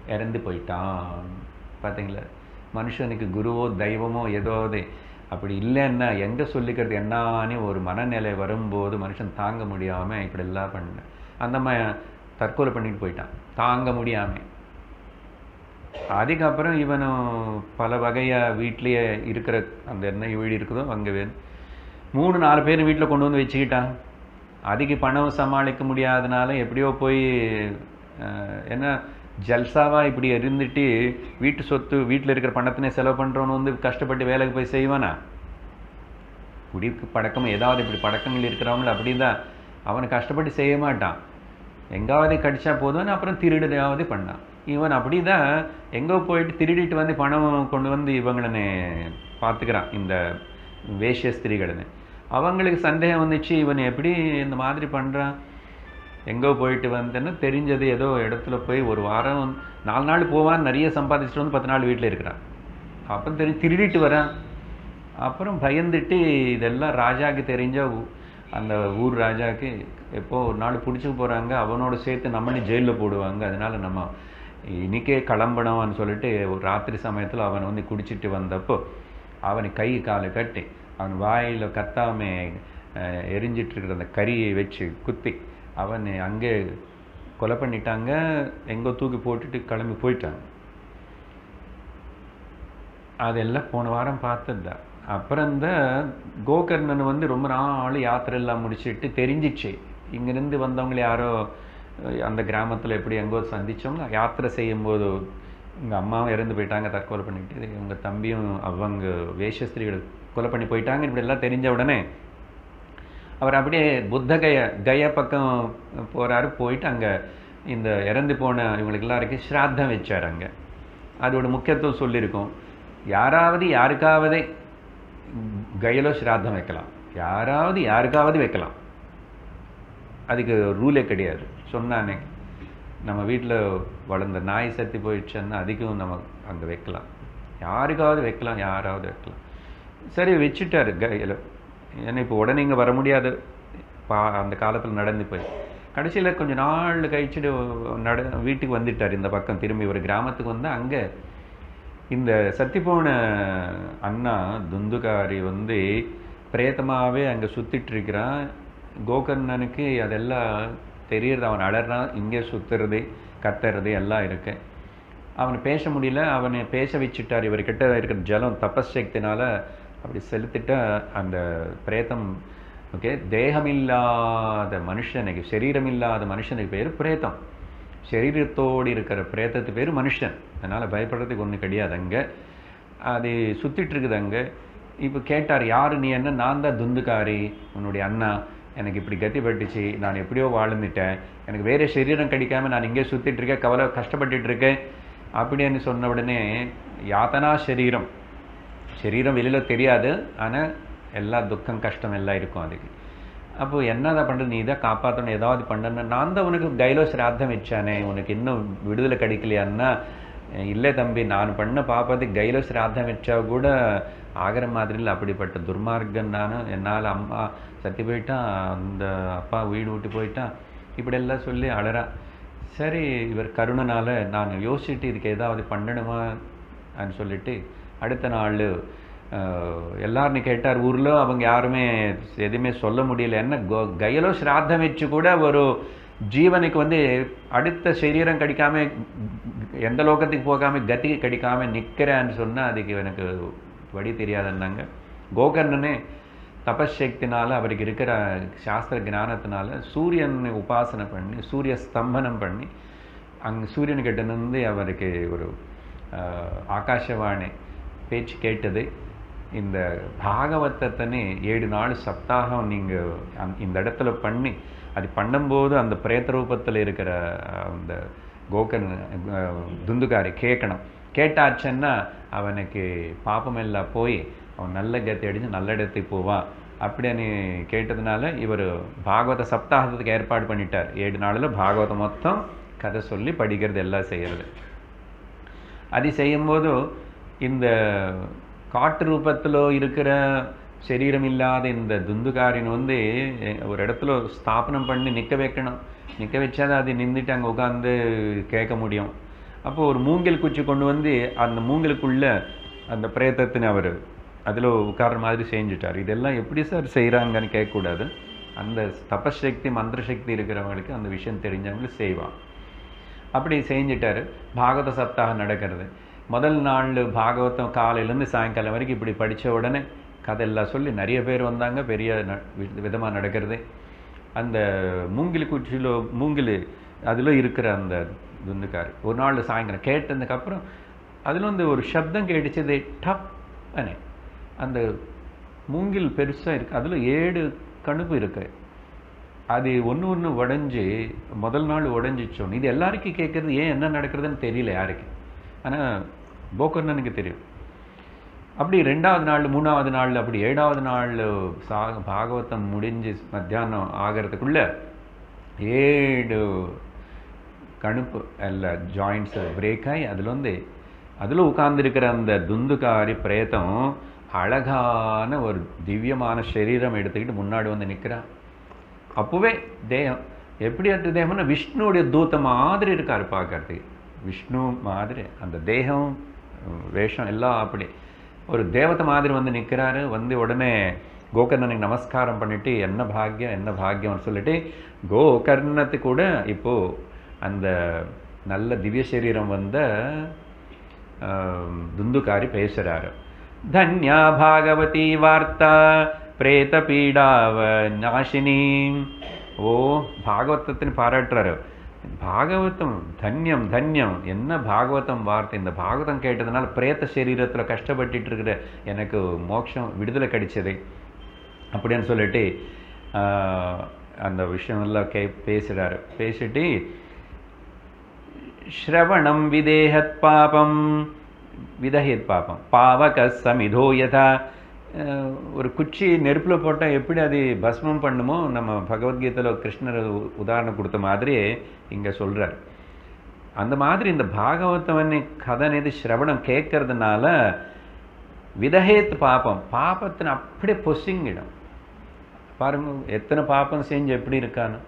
இறந்து போயிட்டான். பார்த்தீங்களா? மனுஷனுக்கு குருவோ தெய்வமோ ஏதாவது அப்படி இல்லைன்னா எங்கே சொல்லிக்கிறது? என்னான்னு ஒரு மனநிலை வரும்போது மனுஷன் தாங்க முடியாமல் இப்படி எல்லாம் பண்ண. அந்த மாதிரி தற்கொலை பண்ணிட்டு போயிட்டான். தாங்க முடியாமல் அதுக்கப்புறம் இவனும் பல வகையா வீட்லேயே இருக்கிற அந்த என்ன வீடு இருக்குதோ அங்கே மூணு நாலு பேர் வீட்டில் கொண்டு வந்து வச்சுக்கிட்டான். அதுக்கு பணம் சமாளிக்க முடியாதனால எப்படியோ போய் அஹ், என்ன ஜல்சாவா இப்படி இருந்துட்டு வீட்டு சொத்து வீட்டில் இருக்கிற பணத்தினே செலவு பண்ணுறவனு வந்து கஷ்டப்பட்டு வேலைக்கு போய் செய்வானா? குடிக்கு பழக்கம் ஏதாவது இப்படி பழக்கங்கள் இருக்கிறவங்கள அப்படிதான் அவனை கஷ்டப்பட்டு செய்ய மாட்டான். எங்காவது கடிச்சா போதும்னு அப்புறம் திருடுறதாவது பண்ணான். இவன் அப்படிதான் எங்கோ போயிட்டு திருடிட்டு வந்து பணம் கொண்டு வந்து இவங்களனை பார்த்துக்கிறான் இந்த வேஷ்ய ஸ்திரீகளனை அவங்களுக்கு சந்தேகம் வந்துச்சு இவன் எப்படி இந்த மாதிரி பண்றான்? எங்கே போயிட்டு வந்தேன்னு தெரிஞ்சது ஏதோ இடத்துல போய் ஒரு வாரம் நாலு நாள் போவான் நிறைய சம்பாதிச்சுட்டு வந்து பத்து நாள் வீட்டில் இருக்கிறான். அப்புறம் தெரிஞ்சு திருடிட்டு வரான். அப்புறம் பயந்துட்டு இதெல்லாம் ராஜாக்கு தெரிஞ்ச ஊ- அந்த ஊர் ராஜாக்கு எப்போ ஒரு நாள் பிடிச்சி போகிறாங்க அவனோட சேர்த்து நம்மளையும் ஜெயிலில் போடுவாங்க. அதனால் நம்ம இன்னைக்கே கிளம்பணும்னு சொல்லிட்டு ஒரு ராத்திரி சமயத்தில் அவன் வந்து குடிச்சிட்டு வந்தப்போ அவனை கை காலை கட்டி அவன் வாயில் கத்தாமல் அஹ், எரிஞ்சிட்டு இருக்கிற அந்த கறியை வச்சு குத்தி அவனை அங்கே கொலை பண்ணிட்டாங்க எங்கோ தூக்கி போட்டுட்டு கிளம்பி போயிட்டாங்க. அதெல்லாம் போன வாரம் பார்த்தது தான் அப்புறம் இந்த கோகர்ணன் வந்து ரொம்ப நாள் யாத்திரை எல்லாம் முடிச்சிட்டு தெரிஞ்சிச்சு. இங்கேருந்து வந்தவங்க யாரோ அந்த கிராமத்தில் எப்படி எங்கோ சந்தித்தவங்க யாத்திரை செய்யும்போது எங்கள் அம்மாவும் இறந்து போயிட்டாங்க தற்கொலை பண்ணிட்டு எங்கள் தம்பியும் அவங்க வேஷஸ்திரிகளை கொலை பண்ணி போயிட்டாங்க. இப்படி எல்லாம் தெரிஞ்ச உடனே அவர் அப்படியே புத்த கய கய பக்கம் போகிறாரு போயிட்டு அங்கே இந்த இறந்து போன இவங்களுக்கு எல்லாருக்கும் ஸ்ராத்தம் வச்சார் அங்கே. அதோட முக்கியத்துவம் சொல்லியிருக்கோம். யாராவது யாருக்காவது கையிலோ ஸ்ராத்தம் வைக்கலாம். யாராவது யாருக்காவது வைக்கலாம். அதுக்கு ரூலே கிடையாது. சொன்னானே நம்ம வீட்டில் வளர்ந்த நாய் சத்தி போயிடுச்சுன்னா அதுக்கும் நம்ம அங்கே வைக்கலாம். யாருக்காவது வைக்கலாம் யாராவது வைக்கலாம். சரி வச்சுட்டாரு கையில். ஏன்னா இப்போ உடனே இங்கே வர முடியாது. பா அந்த காலத்தில் நடந்து போய். கடைசியில் கொஞ்சம் நாள் கழிச்சுட்டு நட வீட்டுக்கு வந்துட்டார் இந்த பக்கம். திரும்பி ஒரு கிராமத்துக்கு வந்து அங்கே இந்த சத்திப்போன அண்ணா துந்துகாரி வந்து பிரேத்தமாகவே அங்கே சுற்றிட்டு இருக்கிறான் கோகர்ணனுக்கு அதெல்லாம் தெரியறது அவன் அலறான் இங்கே சுற்றுறது கத்துறது எல்லாம் இருக்கு. அவனை பேச முடியல. அவனை பேச வச்சுட்டார். இவர்கிட்ட இருக்கிற ஜலம் தபசக்தினால அப்படி செலுத்திட்ட அந்த பிரேத்தம் ஓகே தேகமில்லாத மனுஷனுக்கு சரீரம் இல்லாத மனுஷனுக்கு பேர் பிரேத்தம். சரீரத்தோடு இருக்கிற பிரேத்தத்து பேர் மனுஷன். அதனால் பயப்படுறதுக்கு ஒன்றும் கிடையாது அங்கே. அது சுற்றிட்டு இருக்குது அங்கே. இப்போ கேட்டார் யார் நீ என்ன? நான் தான் துந்துக்காரி உன்னுடைய அண்ணா. எனக்கு இப்படி கத்தி பட்டுச்சு நான் எப்படியோ வாழ்ந்துட்டேன். எனக்கு வேறு சரீரம் கிடைக்காம நான் இங்கே சுற்றிட்டு இருக்கேன். கவலை கஷ்டப்பட்டுட்டு இருக்கேன். அப்படின்னு சொன்ன உடனே யாத்தனா சரீரம். சரீரம் வெளியில் தெரியாது. ஆனால் எல்லா துக்கம் கஷ்டம் எல்லாம் இருக்கும் அதுக்கு. அப்போ என்னதான் பண்ணுறது நீ தான் காப்பாற்றணும் ஏதாவது பண்ணணும் நான் தான் உனக்கு கைலோ சிராத்தம் வச்சானே. உனக்கு இன்னும் விடுதலை கிடைக்கலையான்னா இல்லை தம்பி நான் பண்ண பாப்பாத்துக்கு கையில சிராதம் வச்சா கூட ஆகிற மாதிரி இல்லை. அப்படிப்பட்ட துர்மார்க்கம் நான் என்னால் அம்மா சத்தி போயிட்டான் அந்த அப்பா வீடு விட்டு போயிட்டான் இப்படியெல்லாம் சொல்லி அழறா. சரி இவர் கருணனால் நான் யோசிச்சுட்டு இதுக்கு ஏதாவது பண்ணணுமா? அப்படின்னு சொல்லிட்டு அடுத்த நாள் எல்லாரும் கேட்டார் ஊரில் அவங்க யாருமே எதுவுமே சொல்ல முடியல. என்ன கோ கையிலோ சிராத்தம் வச்சு கூட ஒரு ஜீவனுக்கு வந்து அடுத்த சரீரம் கிடைக்காம எந்த லோகத்துக்கு போகாம கத்திக்கு கிடைக்காம நிற்கிறேன்னு சொன்னால் அதுக்கு எனக்கு வழி தெரியாதுன்னாங்க. கோகர்ணனே தபசக்தினால் அவருக்கு இருக்கிற சாஸ்திர ஜானத்தினால சூரியன் உபாசனை பண்ணி சூரிய ஸ்தம்பனம் பண்ணி அங்கே சூரியன்கிட்ட நின்று அவருக்கு ஒரு ஆகாஷவாணி பேச்சு கேட்டது. இந்த பாகவத்தனை ஏழு நாள் சப்தாகம் நீங்கள் அந் இந்த இடத்துல பண்ணி அது பண்ணும்போது அந்த பிரேத்த ரூபத்தில் இருக்கிற அந்த கோகன் துந்துகாரி கேட்கணும் கேட்டாச்சுன்னா அவனுக்கு பாப்பமெல்லாம் போய் அவன் நல்ல கத்தி அடித்து நல்ல இடத்துக்கு போவான் அப்படின்னு கேட்டதுனால இவர் பாகவத சப்தாகத்துக்கு ஏற்பாடு பண்ணிட்டார். ஏழு நாளில் பாகவதம் மொத்தம் கதை சொல்லி படிக்கிறது எல்லாம் செய்கிறது அது செய்யும்போது இந்த காட்டு ரூபத்தில் இருக்கிற சரீரம் இல்லாத இந்த துந்துகாரின் வந்து ஒரு இடத்துல ஸ்தாபனம் பண்ணி நிற்க வைக்கணும். நிற்க வச்சாதான் அது நின்றுட்டு அங்கே உட்காந்து கேட்க முடியும். அப்போது ஒரு மூங்கில் குச்சி கொண்டு வந்து அந்த மூங்கிலுக்குள்ள அந்த பிரேத்தத்தின் அவர் அதில் உட்கார்ற மாதிரி செஞ்சுட்டார். இதெல்லாம் எப்படி சார் செய்கிறாங்கன்னு கேட்கக்கூடாது. அந்த தபசக்தி மந்திரசக்தி இருக்கிறவங்களுக்கு அந்த விஷயம் தெரிஞ்சவங்களுக்கு செய்வான் அப்படி செஞ்சிட்டாரு. பாகவத சப்தாகம் நடக்கிறது. முதல் நாள் பாகவதம் காலையிலேருந்து சாயங்காலம் வரைக்கும் இப்படி படித்த உடனே கதையெல்லாம் சொல்லி நிறைய பேர் வந்தாங்க பெரிய விதமாக நடக்கிறது. அந்த மூங்கில் குச்சியில் மூங்கில் அதில் இருக்கிற அந்த துந்துக்கார் ஒரு நாள் சாயங்காலம் கேட்டதுக்கப்புறம் அதில் வந்து ஒரு சப்தம் கேட்டுச்சது டப் அனே. அந்த மூங்கில் பெருசாக இருக்குது அதில் ஏழு கணுப்பு இருக்கு. அது ஒன்று ஒன்று உடஞ்சி முதல் நாள் உடஞ்சிச்சோன்னு இது எல்லாருக்கும் கேட்குறது ஏன் என்ன நடக்கிறதுன்னு தெரியல யாருக்கு ஆனால் போக்கர்னு எனக்கு தெரியும். அப்படி ரெண்டாவது நாள் மூணாவது நாள் அப்படி ஏழாவது நாள் சாக பாகவதம் முடிஞ்சு மத்தியானம் ஆகிறதுக்குள்ளே ஏழு கணுப்பு எல்லா ஜாயிண்ட்ஸ் பிரேக் ஆகி அதில் வந்து அதில் உட்கார்ந்துருக்கிற அந்த துந்துக்காரி பிரேத்தம் அழகான ஒரு திவ்யமான சரீரம் எடுத்துக்கிட்டு முன்னாடி வந்து நிற்கிறான் அப்போவே தேகம் எப்படி அந்த தேகம்னா விஷ்ணுடைய தூத்த மாதிரி இருக்கார் பார்க்கறதுக்கு விஷ்ணு மாதிரி அந்த தேகம் வேஷம் எல்லாம் அப்படி. ஒரு தேவதை மாதிரி வந்து நிற்கிறாரு வந்து உடனே கோகர்ணனுக்கு நமஸ்காரம் பண்ணிவிட்டு என்ன பாக்யம் என்ன பாக்கியம்னு சொல்லிட்டு கோகர்ணத்து கூட இப்போது அந்த நல்ல திவ்ய சரீரம் வந்த துந்துக்காரி பேசுகிறாரு தன்யா பாகவதி வார்த்தா பிரேத பீடாவ நாசினி. ஓ பாகவதத்தின் பாராட்டுறாரு. பாகவதம் தன்யம் தன்யம். என்ன பாகவதம் வார்த்தை? இந்த பாகவதம் கேட்டதுனால பிரேத்த சரீரத்தில் கஷ்டப்பட்டுட்டு இருக்கிற எனக்கு மோட்சம் விடுதலை கிடைச்சது. அப்படின்னு சொல்லிட்டு ஆஹ், அந்த விஷயம் எல்லாம் கே பேசுகிறாரு பேசிட்டு ஸ்ரவணம் விதேகத் பாபம். விதஹேத் பாபம். பாவக சமிதோ யதா ஒரு குச்சி நெருப்பில் போட்டால் எப்படி அது பஸ்மம் பண்ணுமோ நம்ம பகவத்கீதையில் கிருஷ்ணர் உதாரணம் கொடுத்த மாதிரி இங்கே சொல்கிறார் அந்த மாதிரி இந்த பாகவத்தவன் கதை இது சிரவணம் கேட்கறதுனால விதஹேத் பாப்பம் பாப்பத்தின் அப்படியே பொசிங்கிடும். பாருங்க எத்தனை பாப்பம் செஞ்சு எப்படி இருக்கான்னு.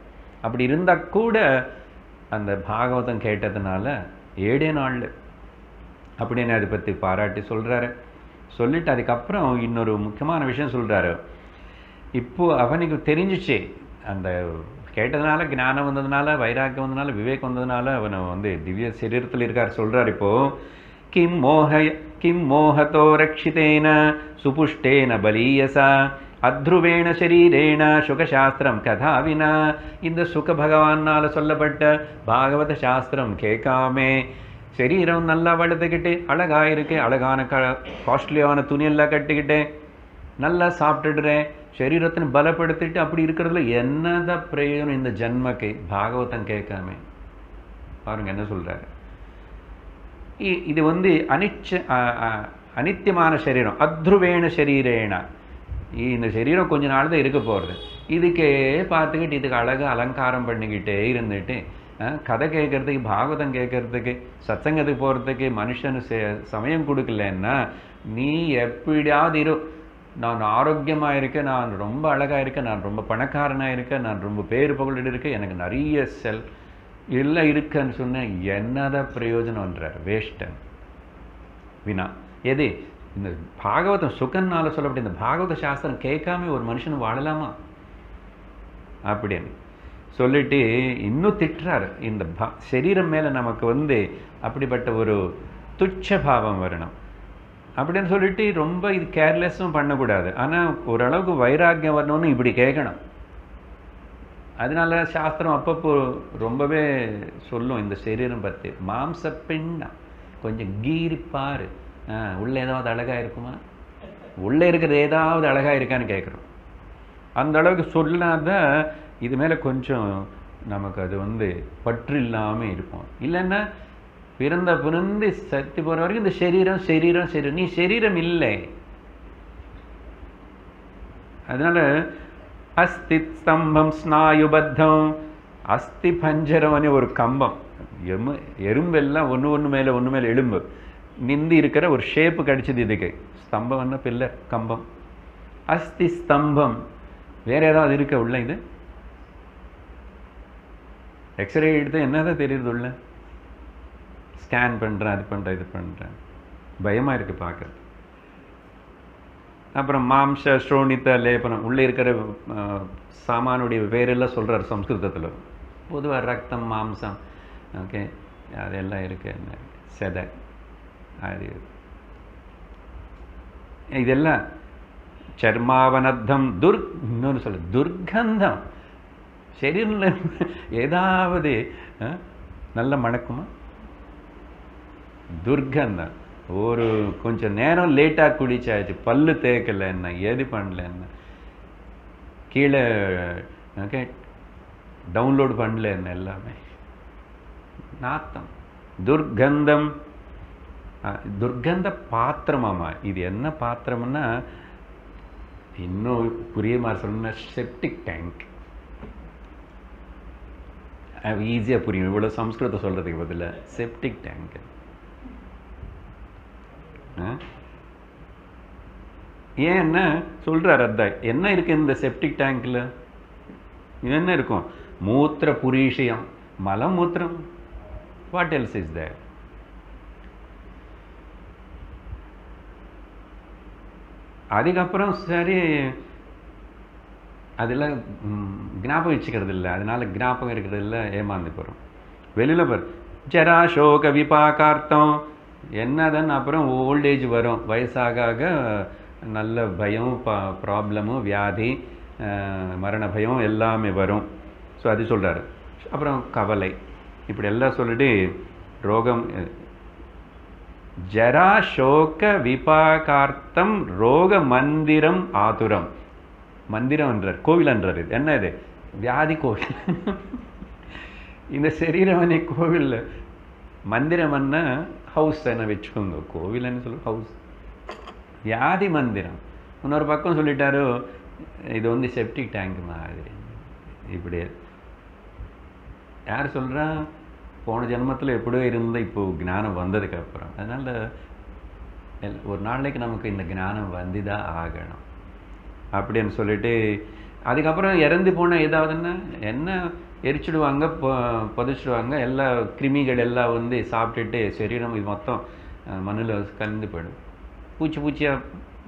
அப்படி இருந்தால் கூட அந்த பாகவதம் கேட்டதுனால ஏழே நாள். அப்படின்னு அதை பற்றி பாராட்டி சொல்கிறாரு சொல்லிட்டு அதுக்கப்புறம் இன்னொரு முக்கியமான விஷயம் சொல்கிறாரு இப்போது அவனுக்கு தெரிஞ்சிச்சு. அந்த கேட்டதுனால ஞானம் வந்ததுனால வைராக்கியம் வந்ததுனால விவேக் வந்ததுனால அவனை வந்து திவ்ய சரீரத்தில் இருக்கார் சொல்கிறார் இப்போது கிம் மோக கிம் மோகத்தோ ரட்சிதேன சுபுஷ்டேன பலீயசா அத்ருவேண சரீரேண சுகசாஸ்திரம் கதாவினா இந்த சுக பகவானால் சொல்லப்பட்ட பாகவத சாஸ்திரம் கேட்காமே. சரீரம் நல்லா வளர்த்துக்கிட்டு அழகா இருக்கு அழகான க காஸ்ட்லியான துணியெல்லாம் கட்டிக்கிட்டு நல்லா சாப்பிட்டுடுறேன். சரீரத்தின் பலப்படுத்திட்டு அப்படி இருக்கிறதுல என்னதான் பிரயோஜனம்? இந்த ஜென்மக்கு பாகவதம் கேட்காம. பாருங்க என்ன சொல்றாரு. இ- இது வந்து அனிச்ச அனித்தியமான சரீரம். அத்ருவேண சரீரேனா இந்த சரீரம் கொஞ்ச நாள் தான் இருக்க போகிறது இதுக்கே பார்த்துக்கிட்டு இதுக்கு அழகாக அலங்காரம் பண்ணிக்கிட்டே இருந்துட்டு கதை கேட்கறதுக்கு பாகவதம் கேட்கறதுக்கு சத்சங்கத்துக்கு போகிறதுக்கு மனுஷனு சே சமயம் கொடுக்கலன்னா நீ எப்படியாவது இரு நான் ஆரோக்கியமாக இருக்கேன் நான் ரொம்ப அழகாக இருக்கேன் நான் ரொம்ப பணக்காரனாக இருக்கேன் நான் ரொம்ப பேர் புகழ் இருக்கேன் எனக்கு நிறைய செல் எல்லாம் இருக்குன்னு சொன்னேன் என்னதான் பிரயோஜனம்ன்றார் வேஷ்டன் வினா எது இந்த பாகவதம் சுகன்னால சொல்லப்பட்ட இந்த பாகவத சாஸ்திரம் கேட்காம ஒரு மனுஷன் வாழலாமா அப்படின்னு சொல்லிட்டு இன்னும் திட்டுறாரு. இந்த பா சரீரம் மேலே நமக்கு வந்து அப்படிப்பட்ட ஒரு துச்ச பாவம் வரணும். அப்படின்னு சொல்லிட்டு ரொம்ப இது கேர்லெஸ்ஸும் பண்ணக்கூடாது. ஆனால் ஓரளவுக்கு வைராக்கியம் வரணும்னு இப்படி கேட்கணும். அதனால சாஸ்திரம் அப்பப்போ ரொம்பவே சொல்லும் இந்த சரீரம் பற்றி மாம்ச பிண்ணா? கொஞ்சம் கீரிப்பார். பாரு உள்ள ஏதாவது அழகா இருக்குமா? உள்ளே இருக்கிறது ஏதாவது அழகா இருக்கான்னு கேட்குறோம். அந்த அளவுக்கு சொல்லாத இது மேலே கொஞ்சம் நமக்கு அது வந்து பற்று இல்லாமல் இருக்கும். இல்லைன்னா பிறந்த பிறந்து சத்தி போகிற வரைக்கும் இந்த சரீரம் சரீரம் சரீரம். நீ சரீரம் இல்லை. அதனால அஸ்தி ஸ்தம்பம் ஸ்நாயுபத்தம். அஸ்தி பஞ்சரம்னு ஒரு கம்பம். எமு எறும்பெல்லாம் ஒன்று ஒன்று மேலே ஒன்று மேலே எலும்பு. நிந்தி இருக்கிற ஒரு ஷேப்பு கிடைச்சது இதுக்கு. ஸ்தம்பம்னா பில்லர் கம்பம். அஸ்தி ஸ்தம்பம். வேற ஏதாவது இருக்க உள்ள இது? எக்ஸ்ரே எடுத்து என்னதான் தெரியுது உள்ள? ஸ்கேன் பண்ணுறேன் அது பண்ணுறேன் இது பண்ணுறேன் பயமாக இருக்குது பார்க்கறது அப்புறம் மாம்ச ஸ்ரோணித்த லேபனம் உள்ளே இருக்கிற சாமானுடைய பேரெல்லாம் சொல்கிறார் சம்ஸ்கிருதத்தில். பொதுவாக ரத்தம் மாம்சம் ஓகே? அதெல்லாம் இருக்கு என்ன? செதை. அது. இதெல்லாம் சர்மாவனத்தம் துர் இன்னொன்று சொல்ல துர்கந்தம் சரீரில் ஏதாவது நல்ல மணக்குமா? துர்கந்தம் ஒரு கொஞ்சம் நேரம் லேட்டாக குடிச்சாச்சு பல்லு தேக்கல என்ன எது பண்ணல என்ன கீழே ஓகே டவுன்லோடு பண்ணல என்ன எல்லாமே. நாத்தம். துர்கந்தம். துர்கந்த பாத்திரமாம்மா இது என்ன பாத்திரம்னா இன்னும் புரிய மாதிரி சொல்லணும்னா செப்டிக் டேங்க் ஈஸியாக புரியும் இவ்வளோ சம்ஸ்கிருதம் சொல்கிறதுக்கு பதிலாக செப்டிக் டேங்க் ஏன் என்ன? சொல்கிறார் அதான் என்ன இருக்கு இந்த செப்டிக் டேங்க்கில் என்ன இருக்கும்? மூத்திர புரீஷியம் மலம் மூத்திரம் வாட் எல்ஸ் இஸ் தேர் அதுக்கப்புறம் சரி அதில் ஞாபகம் வச்சுக்கிறது இல்லை. அதனால் ஞாபகம் இருக்கிறது இல்லை ஏமாந்து போகிறோம் வெளியில் போகிறோம் ஜரா சோக விபாகார்த்தம். என்னதான் அப்புறம் ஓல்டேஜ் வரும். வயசாக ஆக நல்ல பயம் ப்ராப்ளமும் வியாதி மரண பயம் எல்லாமே வரும். ஸோ அது சொல்கிறாரு அப்புறம் கவலை. இப்படி எல்லாம் சொல்லிட்டு ரோகம் ஜரா சோக விபாகார்த்தம் ரோக மந்திரம் ஆதுரம். மந்திரம்ன்றார் கோவிலன்றார் கோவில் இது. என்ன இது? வியாதி கோவில். இந்த சரீரமனை கோவில் மந்திரம்னா ஹவுஸ் என்ன? வச்சுக்கோங்க. கோவில்னு சொல்லு ஹவுஸ் வியாதி மந்திரம். இன்னொரு பக்கம் சொல்லிட்டாரு இது வந்து செப்டிக் டேங்க் மாதிரி. இப்படி. யார் சொல்கிறா போன ஜென்மத்தில் எப்படியோ இருந்த இப்போ ஞானம் வந்ததுக்கப்புறம் அதனால் ஒரு நாளைக்கு நமக்கு இந்த ஞானம் வந்து தான் ஆகணும். அப்படின்னு சொல்லிட்டு அதுக்கப்புறம் இறந்து போன ஏதாவதுன்னா என்ன? எரிச்சிடுவாங்க பொ- புதைச்சிடுவாங்க எல்லா கிருமிகள் எல்லாம் வந்து சாப்பிட்டுட்டு சரீரம் இது மொத்தம் மண்ணில் கலந்து போயிடும். பூச்சி பூச்சியாக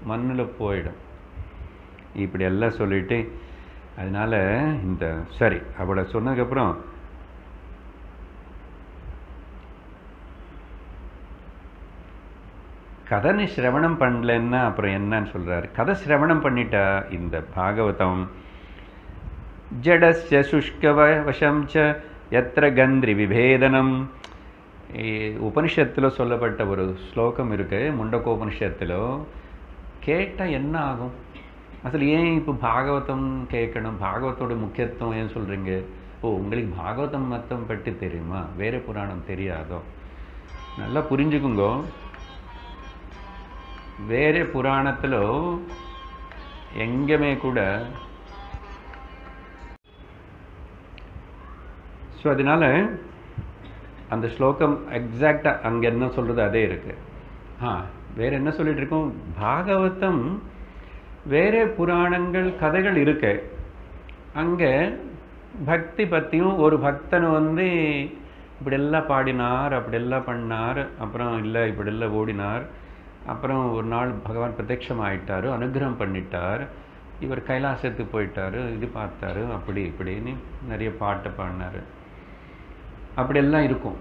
மண்ணில் போயிடும். இப்படி எல்லாம் சொல்லிட்டு அதனால் இந்த சரி அவளை சொன்னதுக்கப்புறம் கதனை சிரவணம் பண்ணலன்னா அப்புறம் என்னன்னு சொல்கிறாரு கதை சிரவணம் பண்ணிட்டா இந்த பாகவதம் ஜடஸ்ய சுஷ்கவ வசம் ச எத்திர கந்திரி விபேதனம். உபனிஷத்தில் சொல்லப்பட்ட ஒரு ஸ்லோகம் இருக்கு முண்டகோபனிஷத்தில் கேட்டால் என்ன ஆகும்? அசல் ஏன் இப்போ பாகவதம் கேட்கணும்? பாகவத்தோட முக்கியத்துவம் ஏன் சொல்கிறீங்க ஓ உங்களுக்கு பாகவதம் மத்தம் பற்றி தெரியுமா? வேறு புராணம் தெரியாதோ? நல்லா புரிஞ்சுக்குங்கோ. வேறே புராணத்தில் எங்கேயுமே கூட ஸோ அதனால அந்த ஸ்லோகம் எக்ஸாக்டாக அங்கே என்ன சொல்கிறது அதே இருக்கு. ஆ வேற என்ன சொல்லிட்டு இருக்கோம்? பாகவதம் வேற புராணங்கள் கதைகள் இருக்கு. அங்கே பக்தி பற்றியும் ஒரு பக்தனை வந்து இப்படியெல்லாம் பாடினார் அப்படியெல்லாம் பண்ணார் அப்புறம் இல்லை இப்படியெல்லாம் ஓடினார். அப்புறம் ஒரு நாள் பகவான் பிரத்யட்சம் ஆயிட்டாரு அனுகிரகம் பண்ணிட்டார். இவர் கைலாசத்துக்கு போயிட்டார் இது பார்த்தாரு அப்படி இப்படின்னு நிறைய பாட்டு பாடினாரு. அப்படியெல்லாம் இருக்கும்.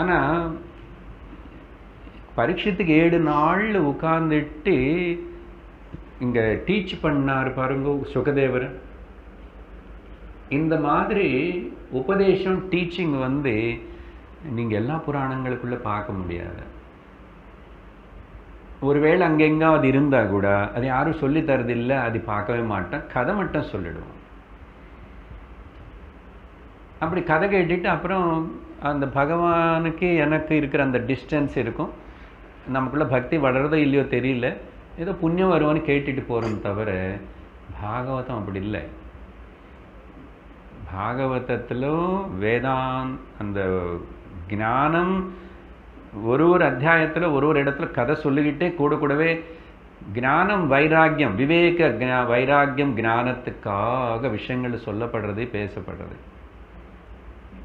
ஆனால் பரீட்சத்துக்கு ஏழு நாள் உட்கார்ந்துட்டு இங்கே டீச் பண்ணார் பாருங்க சுகதேவர். இந்த மாதிரி உபதேசம் டீச்சிங் வந்து நீங்கள் எல்லா புராணங்களுக்குள்ளே பார்க்க முடியாது. ஒருவேளை அங்கெங்காவது இருந்தால் கூட அது யாரும் சொல்லி தரதில்லை அது பார்க்கவே மாட்டேன். கதை மட்டும் சொல்லிடுவோம் அப்படி கதை கேட்டுட்டு அப்புறம் அந்த பகவானுக்கு எனக்கு இருக்கிற அந்த டிஸ்டன்ஸ் இருக்கும். நமக்குள்ள பக்தி வளரதோ இல்லையோ தெரியல. ஏதோ புண்ணியம் வருவான்னு கேட்டுட்டு போகிறோம் தவிர பாகவதம் அப்படி இல்லை. பாகவதத்திலும் வேதான் அந்த ஞானம் ஒரு ஒரு அத்தியாயத்தில் ஒரு ஒரு இடத்துல கதை சொல்லிக்கிட்டே கூட கூடவே ஞானம் வைராக்கியம் விவேக ஜா வைராக்கியம் ஞானத்துக்காக விஷயங்கள் சொல்லப்படுறது பேசப்படுறது.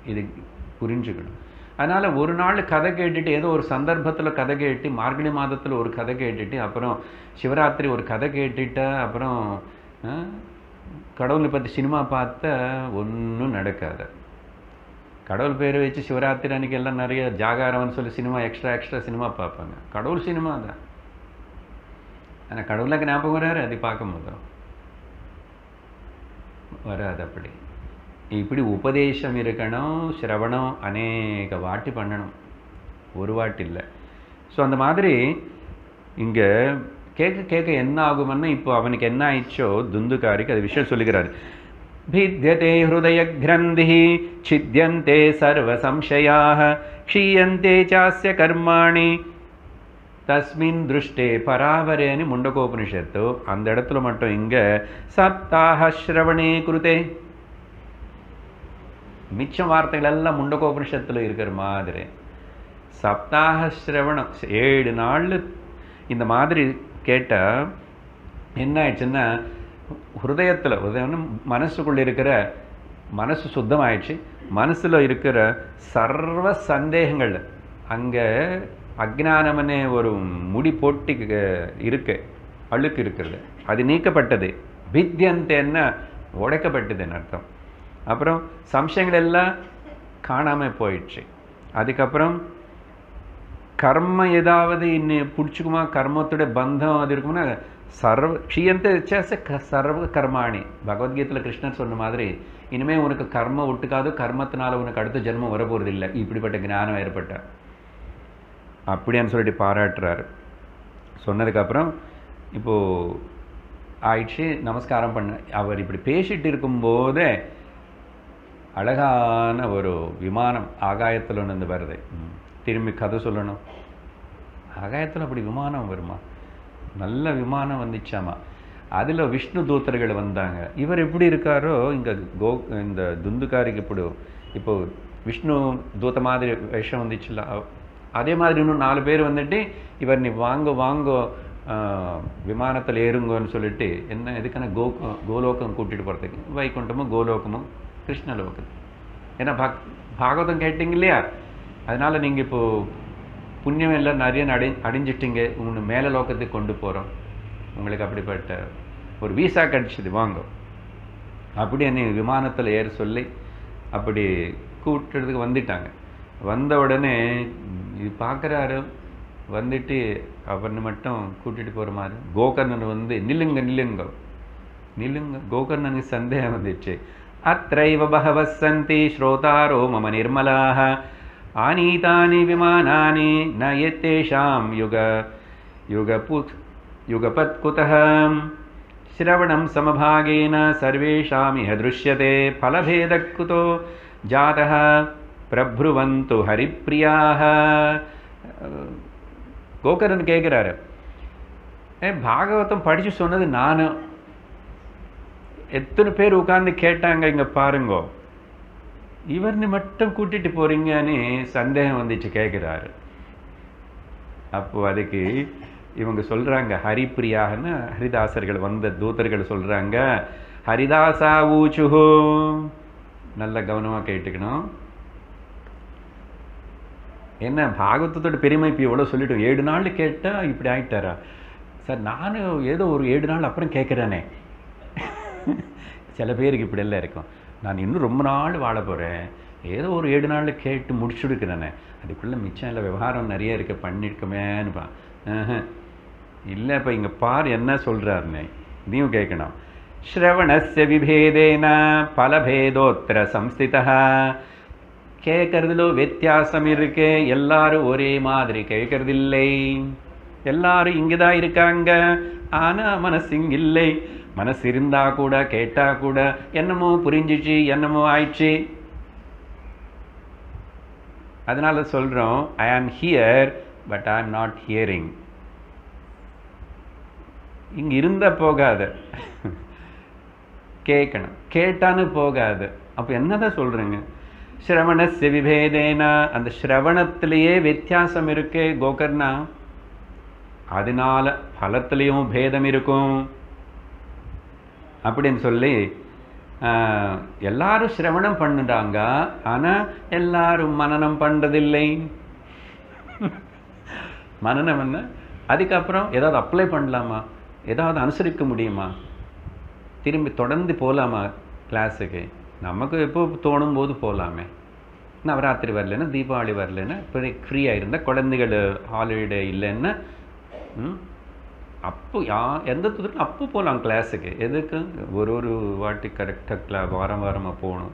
இது புரிஞ்சுக்கணும். அதனால் ஒரு நாள் கதை கேட்டுட்டு ஏதோ ஒரு சந்தர்ப்பத்தில் கதை கேட்டு மார்கழி மாதத்தில் ஒரு கதை கேட்டுட்டு அப்புறம் சிவராத்திரி ஒரு கதை கேட்டுட்டு அப்புறம் கடவுளை பற்றி சினிமா பார்த்தா ஒன்றும் நடக்காது. கடவுள் பேர் வச்சு சிவராத்திரி அன்னைக்கு எல்லாம் நிறைய ஜாகாரம்னு சொல்லி சினிமா எக்ஸ்ட்ரா எக்ஸ்ட்ரா சினிமா பார்ப்பாங்க. கடவுள் சினிமா தான். ஆனால் கடவுளுக்கு ஞாபகம் வராரு? அது பார்க்கும்போது. வராது அப்படி. இப்படி உபதேசம் இருக்கணும் சிரவணம் அநேக வாட்டி பண்ணணும். ஒரு வாட்டி இல்லை. ஸோ அந்த மாதிரி இங்கே கேட்க கேட்க என்ன ஆகும்னா இப்போ அவனுக்கு என்ன ஆயிடுச்சோ துந்துகாரிக்கு அது விஷயம் சொல்லிக்கிறாரு भिद्यते हृदयग्रन्थिः छिद्यन्ते सर्वसंशयाः क्षीयन्ते चास्य कर्माणि தஸ்மின் திருஷ்டே பராவரேன்னு முண்டகோபனிஷத்து அந்த இடத்துல மட்டும் இங்க சப்தாக ஸ்ரவணே குருதே மிச்ச வார்த்தைகள் எல்லாம் முண்டகோபனிஷத்துல இருக்கிற மாதிரி சப்தாக ஸ்ரவணம் ஏழு நாள் இந்த மாதிரி கேட்டா என்ன ஆயிடுச்சுன்னா ஹிருதயத்தில் ஹிருதயம்னு மனசுக்குள்ள இருக்கிற மனசு சுத்தமாயிடுச்சு. மனசுல இருக்கிற சர்வ சந்தேகங்கள் அங்க அக்ஞானம்னு ஒரு முடி போட்டி இருக்கு அழுக்கு இருக்கிறது. அது நீக்கப்பட்டது. வித்யந்தேன்னா உடைக்கப்பட்டதுன்னு அர்த்தம்? அப்புறம் சம்சயங்கள் எல்லாம் காணாம போயிடுச்சு. அதுக்கப்புறம் கர்மம் ஏதாவது இன்னும் பிடிச்சிக்குமா? கர்மத்தோட பந்தம் அது இருக்கும்னா சர்வ க்ஷீயந்தே வச்சாச க சர்வ கர்மாணி. பகவத்கீதையில் கிருஷ்ணர் சொன்ன மாதிரி இனிமேல் உனக்கு கர்மம் ஒட்டுக்காது கர்மத்தினால உனக்கு அடுத்த ஜென்மம் வரப்போகிறது இல்லை இப்படிப்பட்ட ஞானம் ஏற்பட்ட. அப்படியான்னு சொல்லிட்டு பாராட்டுறாரு. சொன்னதுக்கப்புறம் இப்போது ஆயிடுச்சு நமஸ்காரம் பண்ண அவர் இப்படி பேசிட்டு இருக்கும்போதே அழகான ஒரு விமானம் ஆகாயத்தில் ஒன்று வருது. திரும்பி கதை சொல்லணும். ஆகாயத்தில் அப்படி விமானம் வருமா? நல்ல விமானம் வந்துச்சாமா. அதில் விஷ்ணு தூத்தர்கள் வந்தாங்க. இவர் எப்படி இருக்காரோ இங்கே கோ இந்த துந்துக்காரிக்கு இப்படி இப்போ விஷ்ணு தூத்த மாதிரி விஷம் வந்துச்சுல அதே மாதிரி இன்னும் நாலு பேர் வந்துட்டு இவர் நீ வாங்க வாங்க விமானத்தில் ஏறுங்கன்னு சொல்லிட்டு என்ன எதுக்கான கோ கோலோகம் கூட்டிகிட்டு போகிறதுக்கு வைகுண்டமும் கோலோகமும் கிருஷ்ணலோகம் ஏன்னா பக் பாகவதம் கேட்டீங்க இல்லையா? அதனால் நீங்கள் இப்போ புண்ணியம் எல்லாம் நிறைய அடை அடைஞ்சிட்டிங்க உங்களை மேல லோக்கத்துக்கு கொண்டு போகிறோம் உங்களுக்கு அப்படிப்பட்ட ஒரு வீசா கிடச்சிது வாங்க. அப்படி என்னை விமானத்தில் ஏற சொல்லி அப்படி கூப்பிட்டுறதுக்கு வந்துட்டாங்க. வந்த உடனே இது பார்க்குறாரு வந்துட்டு அவர்னு மட்டும் கூட்டிகிட்டு போகிற மாதிரி கோகர்ணன் வந்து நில்லுங்க நில்லுங்க. நில்லுங்க. கோகர்ணனுக்கு சந்தேகம் வந்துச்சு. அத்தைவ பகவः சந்தி ஸ்ரோதாரோ மம நிர்மலாக आनीतानि विमानानि न एतेषां युग। युगपु युगपत्कुतः। श्रवणं समभागेन सर्वेषामिह दृश्यते। फलभेदः कुतो जातः। प्रभ्रुवन्तु हरिप्रियाः। படித்து சொன்னது நான் எத்தனை பேர் नानं கேட்டாங்க இங்கே பாருங்கோ இவர்னு மட்டும் கூட்டிட்டு போறீங்கன்னு சந்தேகம் வந்துச்சு கேட்குறாரு அப்போ அதுக்கு இவங்க சொல்றாங்க ஹரிப்பிரியாகன்னு ஹரிதாசர்கள் வந்த தூதர்கள் சொல்றாங்க ஹரிதாசா ஊச்சுஹோ. நல்ல கவனமா கேட்டுக்கணும். என்ன பாகவத்தோட பெருமை இப்போ எவ்வளோ சொல்லிட்டோம்? ஏழு நாள் கேட்டால் இப்படி ஆயிட்டாரா? சார் நானும் ஏதோ ஒரு ஏழு நாள் அப்புறம் கேட்குறேனே சில பேருக்கு இப்படி எல்லாம் இருக்கும். நான் இன்னும் ரொம்ப நாள் வாழ போகிறேன் ஏதோ ஒரு ஏழு நாளில் கேட்டு முடிச்சுடுக்கிறேனே அதுக்குள்ளே மிச்சம் இல்லை விவகாரம் நிறைய இருக்க பண்ணியிருக்கமேன்னுப்பா இல்லை இப்போ இங்கே பார் என்ன சொல்கிறாருன்னு இதையும் கேட்கணும் ஸ்ரவணஸ்ய விபேதேன பலபேதோத்திர சம்ஸ்திதா கேட்கறதுல வித்தியாசம் இருக்கு எல்லாரும் ஒரே மாதிரி கேட்கறதில்லை எல்லாரும் இங்கே தான் இருக்காங்க. ஆனால் மனசிங் இல்லை. மனசு இருந்தா கூட கேட்டா கூட என்னமோ புரிஞ்சிச்சு என்னமோ ஆயிடுச்சு. அதனால சொல்றோம் ஐ ஆம் here but I am not hearing இங்க இருந்த போகாது. கேட்கணும் கேட்டான்னு போகாது. அப்ப என்னதான் சொல்றீங்க? ஸ்ரவண செவிபேதேனா. அந்த ஸ்ரவணத்திலேயே வித்தியாசம் இருக்கு கோகர்ணா. அதனால பலத்திலையும் பேதம் இருக்கும். அப்படின்னு சொல்லி எல்லாரும் சிரவணம் பண்ணுறாங்க. ஆனால் எல்லாரும் மனனம் பண்ணுறதில்லை மனனம் என்ன? அதுக்கப்புறம் ஏதாவது அப்ளை பண்ணலாமா? ஏதாவது அனுசரிக்க முடியுமா? திரும்பி தொடர்ந்து போகலாமா கிளாஸுக்கு நமக்கு எப்போ தோணும் போது போகலாமே நவராத்திரி வரலன்னா தீபாவளி வரலன்னா ஃப்ரீ ஃப்ரீயாக இருந்தால் குழந்தைகள் ஹாலிடே இல்லைன்னா ம், அப்போ யா எந்த தூரத்தில் அப்போ போகலாம் கிளாஸுக்கு எதுக்கு? ஒரு ஒரு வாட்டி கரெக்டாக கிளா வாரம் வாரமாக போகணும்.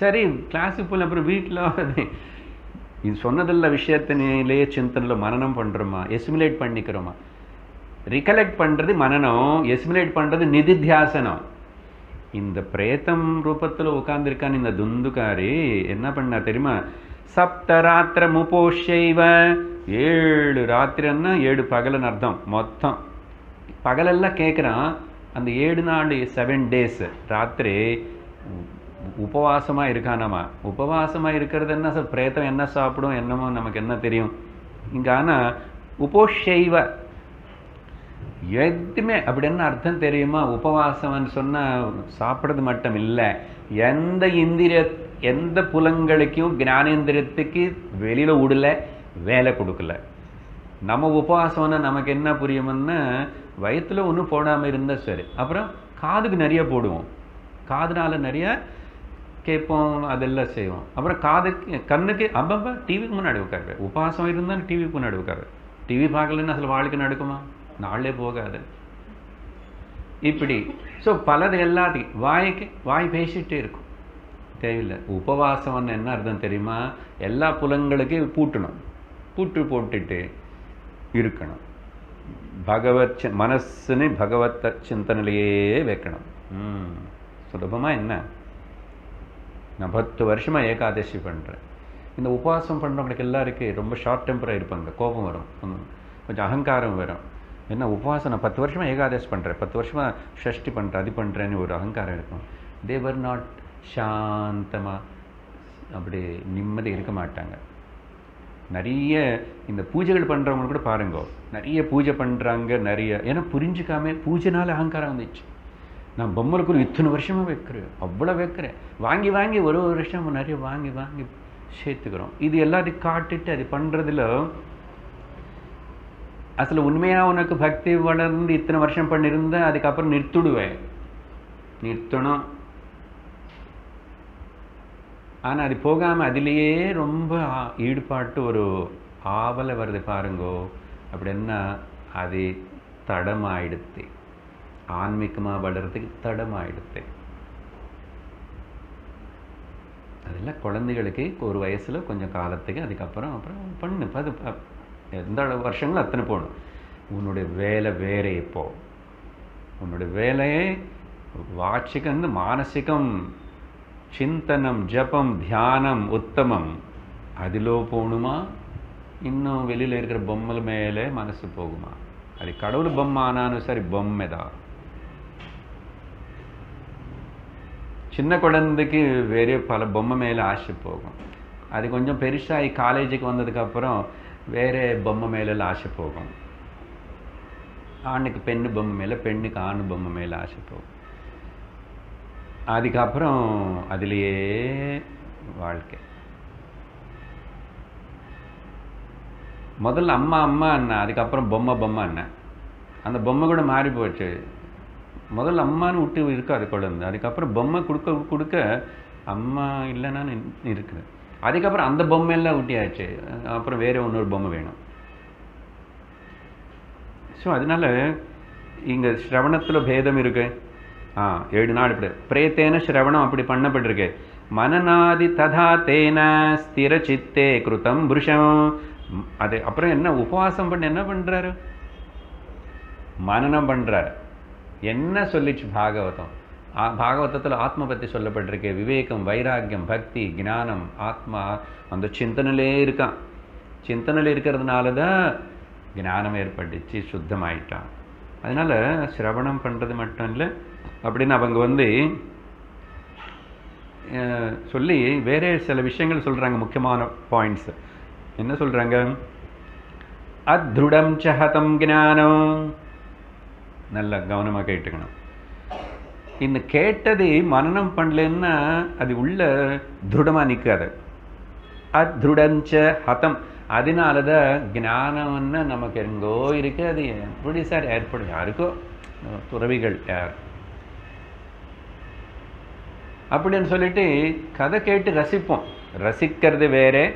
சரி கிளாஸுக்கு போகல அப்புறம் வீட்டில் இது சொன்னதில்ல விஷயத்தினிலேயே சிந்தனையில் மனனம் பண்ணுறோமா எசிமுலேட் பண்ணிக்கிறோமா? ரிகலெக்ட் பண்ணுறது மனனம் எசிமுலேட் பண்ணுறது நிதித்தியாசனம். இந்த பிரேத்தம் ரூபத்தில் உட்கார்ந்திருக்கான் இந்த துந்துக்காரி என்ன பண்ணா தெரியுமா? சப்தராத்திர முபோஷைவ ஏழு ராத்திரன்னா ஏழு பகலன்னு அர்த்தம் மொத்தம். பகலெல்லாம் கேட்குறான் அந்த ஏழு நாள் செவன் டேஸ் ராத்திரி உபவாசமாக இருக்கானாமா உபவாசமாக இருக்கிறது என்ன சார் பிரேத்தம் என்ன சாப்பிடும் என்னமோ நமக்கு என்ன தெரியும் இங்கே ஆனால் உபோஷைவ எதுவுமே அப்படி என்ன அர்த்தம் தெரியுமா உபவாசம்னு சொன்னால் சாப்பிட்றது மட்டும் இல்லை எந்த இந்திரிய எந்த புலங்களுக்கும் ஞானேந்திரியத்துக்கு வெளியில் விடல வேலை கொடுக்கல. நம்ம உபவாசம்னா நமக்கு என்ன புரியும்னா வயித்துல ஒன்றும் போடாமல் இருந்தால் சரி. அப்புறம் காதுக்கு நிறைய போடுவோம். காதுனால நிறைய கேட்போம் அதெல்லாம் செய்வோம். அப்புறம் காதுக்கு கண்ணுக்கு அப்பப்போ டிவிக்கு முன்னாடி உட்காரு உபவாசம் இருந்தால் டிவிக்கு முன்னாடி உட்காரு டிவி பார்க்கலன்னு அசல் வாழ்க்கை நடக்குமா? நாளே போகாது. இப்படி. ஸோ பலது எல்லாத்தையும் வாய்க்கு வாய் பேசிகிட்டே இருக்கும். தேவையில்லை. உபவாசம்னு என்ன அர்த்தம் தெரியுமா? எல்லா புலங்களுக்கும் பூட்டணும். பூட்டு போட்டுட்டு இருக்கணும். பகவத் மனசுன்னு பகவத் சிந்தனையிலேயே வைக்கணும். ம். சுலபமாக என்ன? நான் பத்து வருஷமாக ஏகாதசி பண்ணுறேன் இந்த உபவாசம் பண்ணுறவங்களுக்கு எல்லாருக்கும் ரொம்ப ஷார்ட் டெம்பராக இருப்பாங்க. கோபம் வரும். கொஞ்சம் அகங்காரம் வரும். என்ன உபவாசம் நான் பத்து வருஷமாக ஏகாதசி பண்ணுறேன் பத்து வருஷமாக ஷஷ்டி பண்ணுறேன் அது பண்ணுறேன்னு ஒரு அகங்காரம் இருக்கும். தேவர் நாட் சாந்தமாக அப்படி நிம்மதி இருக்க மாட்டாங்க. நிறைய இந்த பூஜைகள் பண்ணுறவங்க கூட பாருங்க. நிறைய பூஜை பண்ணுறாங்க நிறைய. ஏன்னா புரிஞ்சுக்காம பூஜைனால அகங்காரம் வந்துச்சு. நான் பொம்மலுக்கு இத்தனை வருஷமாக வைக்கிறேன். அவ்வளோ வைக்கிறேன். வாங்கி வாங்கி ஒரு ஒரு வருஷம் நிறைய வாங்கி வாங்கி சேர்த்துக்கிறோம். இது எல்லாத்தையும் காட்டிட்டு அது பண்ணுறதுல அசில் உண்மையாக உனக்கு பக்தி வளர்ந்து இத்தனை வருஷம் பண்ணியிருந்தேன் அதுக்கப்புறம் நிறுத்துடுவேன். நிறுத்தணும். ஆனால் அது போகாமல் அதிலேயே ரொம்ப ஆ- ஈடுபாட்டு ஒரு ஆவலை வருது பாருங்கோ. அப்படின்னா அது தடமாயிடுத்து. ஆன்மீகமாக வளர்றதுக்கு தடமாயிடுத்து. அதெல்லாம் குழந்தைகளுக்கு ஒரு வயசில் கொஞ்சம் காலத்துக்கு அதுக்கப்புறம் அப்புறம் பண்ணு. பது எந்த அளவு வருஷங்களும் அத்தனை போகணும். உன்னுடைய வேலை வேறு இப்போ. உன்னுடைய வேலையே வாச்சிகம் மானசிகம். சிந்தனம் ஜபம் தியானம் உத்தமம் அதில் போகணுமா இன்னும் வெளியில் இருக்கிற பொம்மல் மேலே மனசு போகுமா அது கடவுள் பொம்மை ஆனாலும் சரி பொம்மை தான் சின்ன குழந்தைக்கு வேறே பல பொம்மை மேலே ஆசை போகும் அது கொஞ்சம் பெருசாகி காலேஜுக்கு வந்ததுக்கப்புறம் வேறு பொம்மை மேலே ஆசை போகும் ஆணுக்கு பெண்ணு பொம்மை மேலே பெண்ணுக்கு ஆணு பொம்மை மேலே ஆசை போகும் அதுக்கப்புறம் அதுலேயே வாழ்க்கை. முதல்ல அம்மா அம்மா அண்ணன் அதுக்கப்புறம் பொம்மை பொம்மை அண்ணன். அந்த பொம்மை கூட மாறி போச்சு. முதல்ல அம்மான்னு விட்டு இருக்காது குழந்தை. அதுக்கப்புறம் பொம்மை கொடுக்க கொடுக்க அம்மா இல்லைன்னா இருக்குது. அதுக்கப்புறம் அந்த பொம்மையெல்லாம் ஊட்டியாச்சு. அப்புறம் வேறு இன்னொரு பொம்மை வேணும். ஸோ அதனால இங்கே ஸ்ரவணத்தில் பேதம் இருக்குது ஆ ஏழு நாள் இப்படி. பிரேத்தேன ஸ்ரவணம் அப்படி பண்ணப்பட்டிருக்கு. மனநாதி ததா தேன ஸ்திர சித்தே கிருத்தம் புருஷம். அது அப்புறம் என்ன உபவாசம் பண்ணி என்ன பண்றாரு? மனனம் பண்றாரு. என்ன சொல்லிச்சு பாகவதம்? ஆ, பாகவதத்தில் ஆத்ம பற்றி சொல்லப்பட்டிருக்கு. விவேகம் வைராக்கியம் பக்தி ஞானம் ஆத்மா அந்த சிந்தனையிலே இருக்கான் சிந்தனையில் இருக்கிறதுனால தான் ஞானம் ஏற்பட்டுச்சு சுத்தமாயிட்டான். அதனால சிரவணம் பண்ணுறது மட்டும் இல்லை அப்படின்னு அவங்க வந்து சொல்லி வேற சில விஷயங்கள் சொல்றாங்க முக்கியமான பாயிண்ட்ஸ் என்ன சொல்றாங்க? அத்ருடம் சஹதம் ஜானம் நல்ல கவனமாக கேட்டுக்கணும். இந்த கேட்டது மனநம் பண்ணலன்னா அது உள்ள திருடமாக நிற்காது அத்ருடஞ்ச ஹதம். அதனால தான் ஞானம்னு நமக்கு எங்கோ இருக்கு அது எப்படி சார்? ஏற்படும். யாருக்கோ? துறவிகள் யார்? அப்படின்னு சொல்லிட்டு கதை கேட்டு ரசிப்போம். ரசிக்கிறது வேற.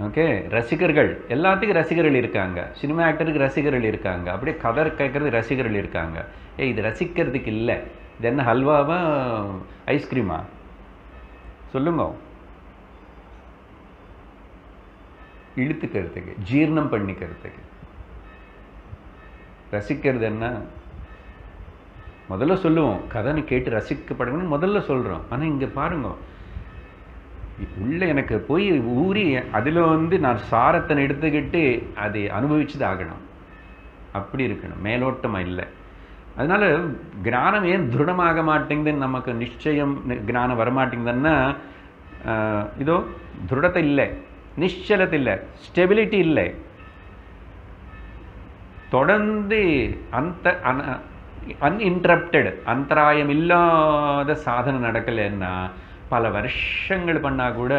ஓகே? ரசிகர்கள். எல்லாத்துக்கும் ரசிகர்கள் இருக்காங்க. சினிமா ஆக்டருக்கு ரசிகர்கள் இருக்காங்க. அப்படியே கதை கேட்கறது ரசிகர்கள் இருக்காங்க. ஏய் இது ரசிக்கிறதுக்கு இல்லை. இது என்ன ஹல்வாவா ஐஸ்கிரீமா? சொல்லுங்க. இழுத்துக்கிறதுக்கு ஜீரணம் பண்ணிக்கிறதுக்கு. ரசிக்கிறது என்ன? முதல்ல சொல்லுவோம். கதைன்னு கேட்டு ரசிக்கப்படுங்கன்னு முதல்ல சொல்கிறோம் ஆனால் இங்கே பாருங்க. உள்ள எனக்கு போய் ஊறி அதில் வந்து நான் சாரத்தை எடுத்துக்கிட்டு அதை அனுபவிச்சு ஆகணும். அப்படி இருக்கணும். மேலோட்டமாக இல்லை. அதனால ஞானம் ஏன் திருடமாக மாட்டேங்குதுன்னு நமக்கு நிச்சயம் ஞானம் வரமாட்டேங்குதுன்னா இதோ திருடத்தை இல்லை. நிச்சலத்தை இல்லை. ஸ்டெபிலிட்டி இல்லை. தொடர்ந்து அந்த அன்இன்ட்ரப்டட் அந்தராயம் இல்லாத சாதனை நடக்கலைன்னா பல வருஷங்கள் பண்ணால் கூட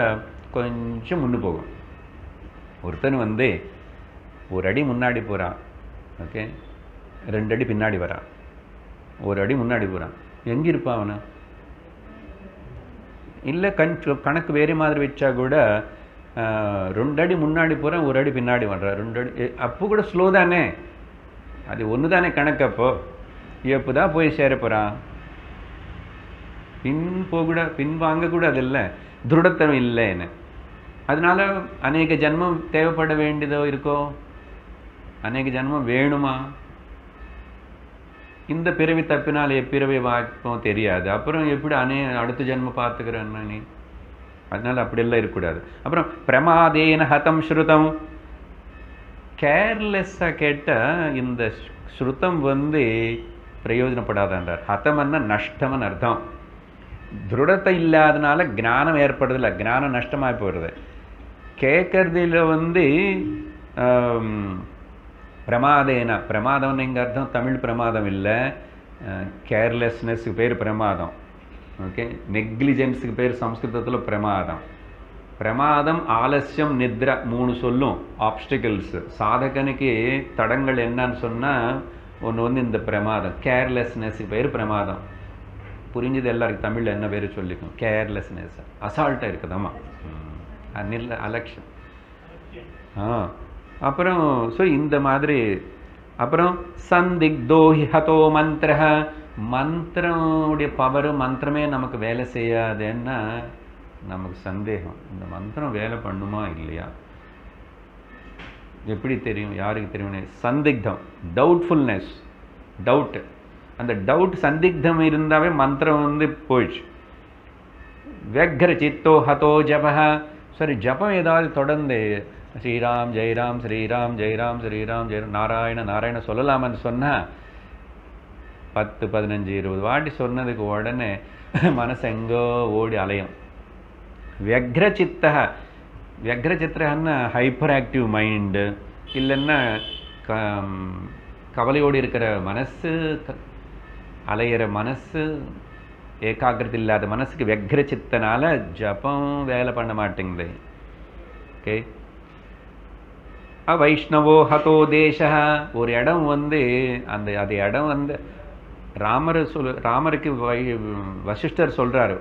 கொஞ்சம் முன்னு போகும். ஒருத்தன் வந்து ஒரு அடி முன்னாடி போகிறான் ஓகே? ரெண்டு அடி பின்னாடி வரான். ஒரு அடி முன்னாடி போகிறான் எங்கே இருப்பான் அவனை? இல்லை கண் கணக்கு வேறு மாதிரி வச்சா கூட ரெண்டு அடி முன்னாடி போகிறேன் ஒரு அடி பின்னாடி வர்றான். ரெண்டு அடி அப்போ கூட ஸ்லோ தானே? அது ஒன்று தானே கணக்கு எப்போ போய் சேர போகிறான் பின் போகூட பின் வாங்கக்கூடாது அது இல்லை. திருடத்தனம் இல்லைன்னு அதனால அநேக ஜென்மம் தேவைப்பட வேண்டியதோ இருக்கோ? அநேக ஜென்மம் வேணுமா? இந்த பிறவி தப்பினால் எப்பிறவை வாய்ப்போம் தெரியாது. அப்புறம் எப்படி அநே அடுத்த ஜென்மம் பார்த்துக்கிறேன்னா நீ? அதனால் அப்படியெல்லாம் இருக்கக்கூடாது. அப்புறம் பிரமாதேன ஹதம் ஸ்ருதம். கேர்லெஸ்ஸாக கேட்டால் இந்த ஸ்ருதம் வந்து பிரயோஜனப்படாதான்றார். ஹதம்னா நஷ்டம்னு அர்த்தம். திருடத்தை இல்லாதனால ஞானம் ஏற்படுறதில்ல. ஞானம் நஷ்டமாக போயிடுது. கேட்கறதுல வந்து பிரமாதேன? பிரமாதம்னு எங்கள் அர்த்தம்? தமிழ் பிரமாதம் இல்லை. கேர்லெஸ்னஸ்க்கு பேர் பிரமாதம். ஓகே? நெக்லிஜென்ஸுக்கு பேர் சம்ஸ்கிருதத்தில் பிரமாதம். பிரமாதம் ஆலசியம் நித்ரா மூணு சொல்லும். ஆப்ஸ்டிகல்ஸ் சாதகனுக்கு தடங்கள் என்னன்னு சொன்னால் ஒன்று வந்து இந்த பிரமாதம் கேர்லெஸ்னஸ்க்கு பேர் பிரமாதம். புரிஞ்சது எல்லாருக்கும் தமிழில் என்ன பேர் சொல்லிக்கும்? கேர்லெஸ்னஸ் அசால்ட்டாக இருக்குதாம்மா நில்ல அலட்சம் ஆ. அப்புறம் ஸோ இந்த மாதிரி அப்புறம் சந்திக்தோஹி ஹதோ மந்திர மந்திரமுடைய பவர் மந்திரமே நமக்கு வேலை செய்யாதுன்னா நமக்கு சந்தேகம். இந்த மந்திரம் வேலை பண்ணுமா இல்லையா? எப்படி தெரியும்? யாருக்கு தெரியும் சந்திக்தம். டவுட்ஃபுல்னஸ் டவுட்டு அந்த டவுட் சந்திக்தம் இருந்தாவே மந்திரம் வந்து போயிடுச்சு. வெக்ர சித்தோ ஹதோ ஜபஹா. சரி ஜபம் ஏதாவது தொடர்ந்து ஸ்ரீராம் ஜெயராம் ஸ்ரீராம் ஜெயராம் ஸ்ரீராம் ஜெயராம் நாராயண நாராயண சொல்லலாமன்னு சொன்னால் பத்து பதினஞ்சு இருபது வாட்டி சொன்னதுக்கு உடனே மனசு எங்கோ ஓடி அலையும். வியக்ரச்சித்த வியக்ரச்சித்திரன்னா ஹைப்பர் ஆக்டிவ் மைண்டு இல்லைன்னா க கவலையோடு இருக்கிற மனசு அலையிற மனசு ஏகாகிரதி இல்லாத மனசுக்கு வெக்ர சித்தனால ஜபம் வேலை பண்ண மாட்டேங்குது. ஓகே வைஷ்ணவோ ஹதோ தேசா. ஒரு இடம் வந்து அந்த அது இடம் வந்து ராமர் சொல் ராமருக்கு வை வசிஷ்டர் சொல்கிறாரு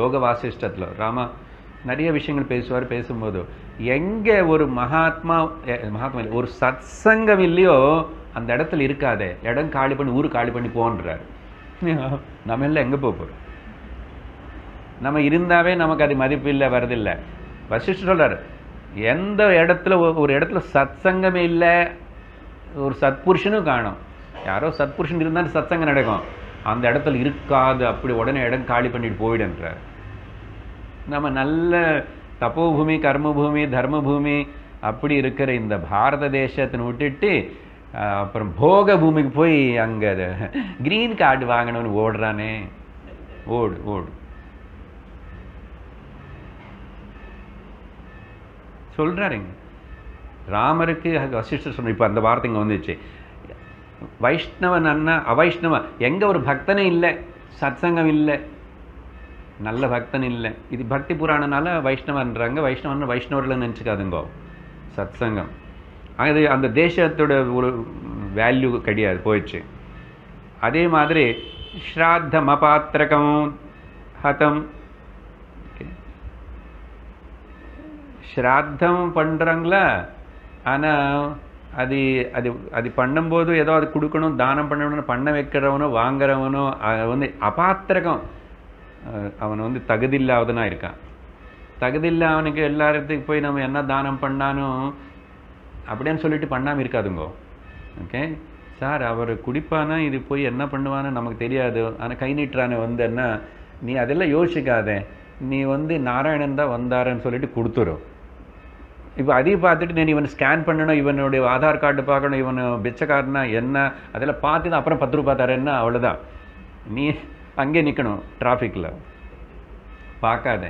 யோக வாசிஷ்டத்தில் ராமா நிறைய விஷயங்கள் பேசுவார் பேசும்போது. எங்கே ஒரு மகாத்மா மகாத்மா இல்லை ஒரு சத் சங்கம் இல்லையோ அந்த இடத்துல இருக்காதே. இடம் காலி பண்ணி ஊர் காலி பண்ணி போன்றார். நம்ம எல்லாம் எங்கே போக போகிறோம் நம்ம இருந்தாவே நமக்கு அது மதிப்பு இல்லை வரதில்லை வசிஷ்டர் சொல்கிறார் எந்த இடத்துல ஒரு இடத்துல சத் சங்கமே இல்லை ஒரு சத்புருஷனும் காணும். யாரோ சத்புருஷன் இருந்தாலும் சத்சங்கம் நடக்கும். அந்த இடத்துல இருக்காது அப்படி உடனே இடம் காலி பண்ணிட்டு போயிடுன்றார் நம்ம நல்ல தப்போபூமி கர்மபூமி தர்மபூமி அப்படி இருக்கிற இந்த பாரத தேசத்தை விட்டுட்டு அப்புறம் போக பூமிக்கு போய் அங்கே கிரீன் கார்டு வாங்கணும்னு ஓடுறானே. ஓடு ஓடு. சொல்கிறாருங்க ராமருக்கு வசிஷ்டர் சொன்ன இப்போ அந்த வார்த்தை இங்கே வந்துச்சு. வைஷ்ணவன் அண்ணா அவைஷ்ணவன் எங்கே ஒரு பக்தனே இல்லை சத்சங்கம் இல்லை. நல்ல பக்தன் இல்லை. இது பக்தி புராணனால வைஷ்ணவன்றாங்க. வைஷ்ணவன் வைஷ்ணவர்கள் நினச்சிக்காதுங்கோ. சத்சங்கம். அது அந்த தேசத்தோட ஒரு வேல்யூ கிடையாது போயிடுச்சு. அதே மாதிரி ஸ்ராத்தம் அபாத்திரகம் ஹதம். ஸ்ராத்தம் பண்ணுறாங்களா ஆனால் அது அது அது பண்ணும்போது ஏதோ அது கொடுக்கணும் தானம் பண்ணணும்னு பண்ண வைக்கிறவனோ வாங்குறவனோ வந்து அபாத்திரகம். அவன் வந்து தகுதியில்லாதனாக இருக்கான். தகுதியில்லை அவனுக்கு எல்லாத்துக்கு போய் நம்ம என்ன தானம் பண்ணாலும் அப்படின்னு சொல்லிட்டு பண்ணாமல் இருக்காதுங்கோ. ஓகே சார் அவர் குடிப்பானா இது போய் என்ன பண்ணுவான்னு நமக்கு தெரியாது. ஆனால் கை நீட்டுறானு வந்து என்ன நீ அதெல்லாம் யோசிக்காதே. நீ வந்து நாராயணன் தான் வந்தாருன்னு சொல்லிட்டு கொடுத்துரும். இப்போ அதையும் பார்த்துட்டு நீ இவன் ஸ்கேன் பண்ணணும் இவனுடைய ஆதார் கார்டு பார்க்கணும் இவன் பிச்சைக்காரனா என்ன அதெல்லாம் பார்த்து தான் அப்புறம் பத்து ரூபா தரேன்னா அவ்வளோதான் நீ அங்கே நிற்கணும் டிராஃபிக்கில் பார்க்காத.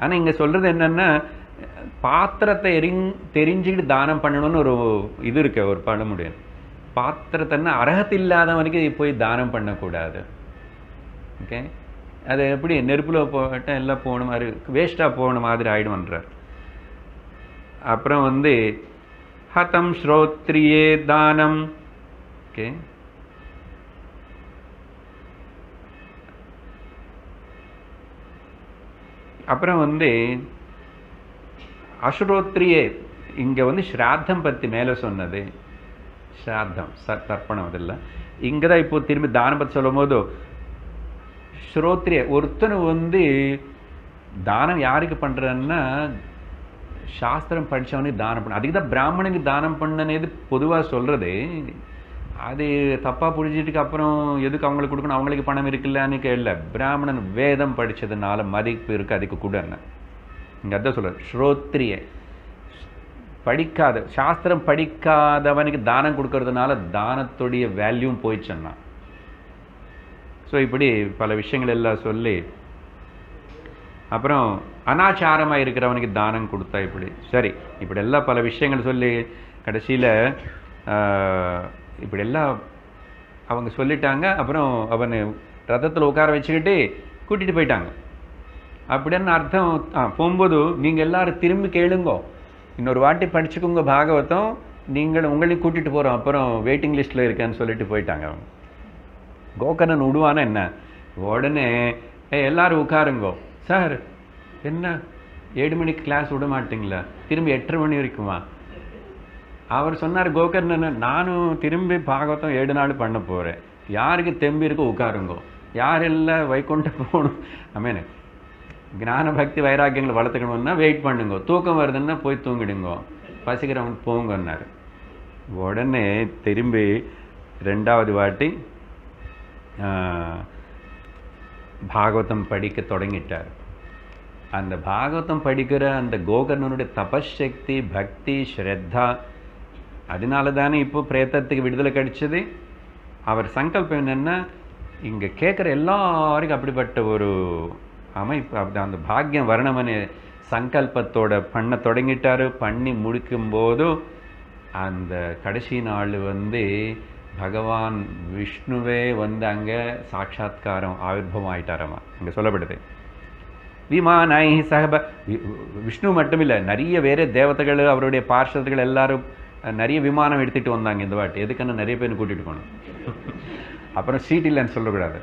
ஆனால் இங்கே சொல்கிறது என்னென்னா பாத்திரத்தை எரிங் தெரிஞ்சுக்கிட்டு தானம் பண்ணணும்னு ஒரு இது இருக்கு ஒரு பழமுடைய பாத்திரத்தைன்னா அர்ஹத்து இல்லாதவனுக்கு போய் தானம் பண்ணக்கூடாது. ஓகே அது எப்படி நெருப்பில் போட்டால் எல்லாம் போன மாதிரி வேஸ்ட்டாக போன மாதிரி ஆயிடும்ன்றார் அப்புறம் வந்து ஹதம் ஸ்ரோத்ரியே தானம். ஓகே அப்புறம் வந்து அசுரோத்ரியே இங்கே வந்து ஸ்ராத்தம் பற்றி மேலே சொன்னது. ஸ்ராத்தம் ச தர்ப்பணம் அதெல்லாம். இங்கே தான் இப்போ திரும்பி தானம் பற்றி சொல்லும் போது ஸ்ரோத்ரிய ஒருத்தனை வந்து தானம் யாருக்கு பண்ணுறன்னா சாஸ்திரம் படித்தவனுக்கு தானம் பண்ண. அதுக்கு தான் பிராமணனுக்கு தானம் பண்ணனேது பொதுவாக சொல்கிறது அது தப்பாக புரிஞ்சிட்டுக்கு அப்புறம் எதுக்கு அவங்களுக்கு கொடுக்கணும்? அவங்களுக்கு பணம் இருக்குல்லன்னு கேள்ல. பிராமணன் வேதம் படித்ததுனால மதிப்பு இருக்குது அதுக்கு கொடுன்னு இங்கே அதான் சொல்கிறார் ஸ்ரோத்ரிய. படிக்காத சாஸ்திரம் படிக்காதவனுக்கு தானம் கொடுக்கறதுனால தானத்துடைய வேல்யூம் போயிடுச்சுன்னா ஸோ இப்படி பல விஷயங்கள் எல்லாம் சொல்லி அப்புறம் அனாச்சாரமாக இருக்கிறவனுக்கு தானம் கொடுத்தா இப்படி சரி இப்படி எல்லாம் பல விஷயங்கள் சொல்லி கடைசியில் இப்படி எல்லாம் அவங்க சொல்லிட்டாங்க. அப்புறம் அவனை ரதத்தில் உட்கார வச்சுக்கிட்டு கூட்டிகிட்டு போயிட்டாங்க. அப்படின்னு அர்த்தம் ஆ போகும்போது நீங்கள் எல்லாரும் திரும்பி கேளுங்கோ. இன்னொரு வாட்டி படிச்சுக்கோங்க பாகவதம். நீங்கள் உங்களையும் கூட்டிகிட்டு போகிறோம் அப்புறம் வெயிட்டிங் லிஸ்ட்டில் இருக்கேன்னு சொல்லிட்டு போயிட்டாங்க அவங்க. கோகர்ணன் விடுவானா என்ன? உடனே ஏ எல்லாரும் உட்காருங்கோ. சார் என்ன? ஏழு மணிக்கு கிளாஸ் விட மாட்டீங்களா? திரும்பி எட்டரை மணி வரைக்குமா? அவர் சொன்னார் கோகர்ணன் நானும் திரும்பி பாகவதம் ஏழு நாள் பண்ண போகிறேன் யாருக்கு தெம்பி இருக்கோ உட்காருங்கோ. யாரெல்லாம் வைகுண்ட போகணும்? அமேனு. ஞான பக்தி வைராக்கியங்களை வளர்த்துக்கணும்னா வெயிட் பண்ணுங்க. தூக்கம் வருதுன்னா போய் தூங்கிடுங்க. பசிக்கிறவங்க போங்கன்னார். உடனே திரும்பி ரெண்டாவது வாட்டி பாகவதம் படிக்க தொடங்கிட்டார். அந்த பாகவதம் படிக்கிற அந்த கோகர்ணனுடைய தபசக்தி பக்தி ஸ்ரத்தா அதனால தானே இப்போ பிரேத்தத்துக்கு விடுதலை கிடைச்சது. அவர் சங்கல்பம் என்னென்னா இங்கே கேட்குற எல்லாருக்கும் அப்படிப்பட்ட ஒரு அமைப்பு அப்படி அந்த பாக்கியம் வரணும்னு சங்கல்பத்தோட பண்ண தொடங்கிட்டாரு. பண்ணி முடிக்கும்போது அந்த கடைசி நாள் வந்து பகவான் விஷ்ணுவே வந்து அங்கே சாட்சா்காரம் ஆவிர்வம் ஆயிட்டாராமா இங்கே சொல்லப்படுது. விமானாய் சகப விஷ்ணு மட்டும் இல்லை நிறைய வேறு தேவதைகள் அவருடைய பார்ஷதர்கள் எல்லாரும் நிறைய விமானம் எடுத்துகிட்டு வந்தாங்க இந்த வாட்டி. எதுக்குன்னு நிறைய பேர் கூட்டிகிட்டு போகணும் அப்புறம் சீட் இல்லைன்னு சொல்லக்கூடாது.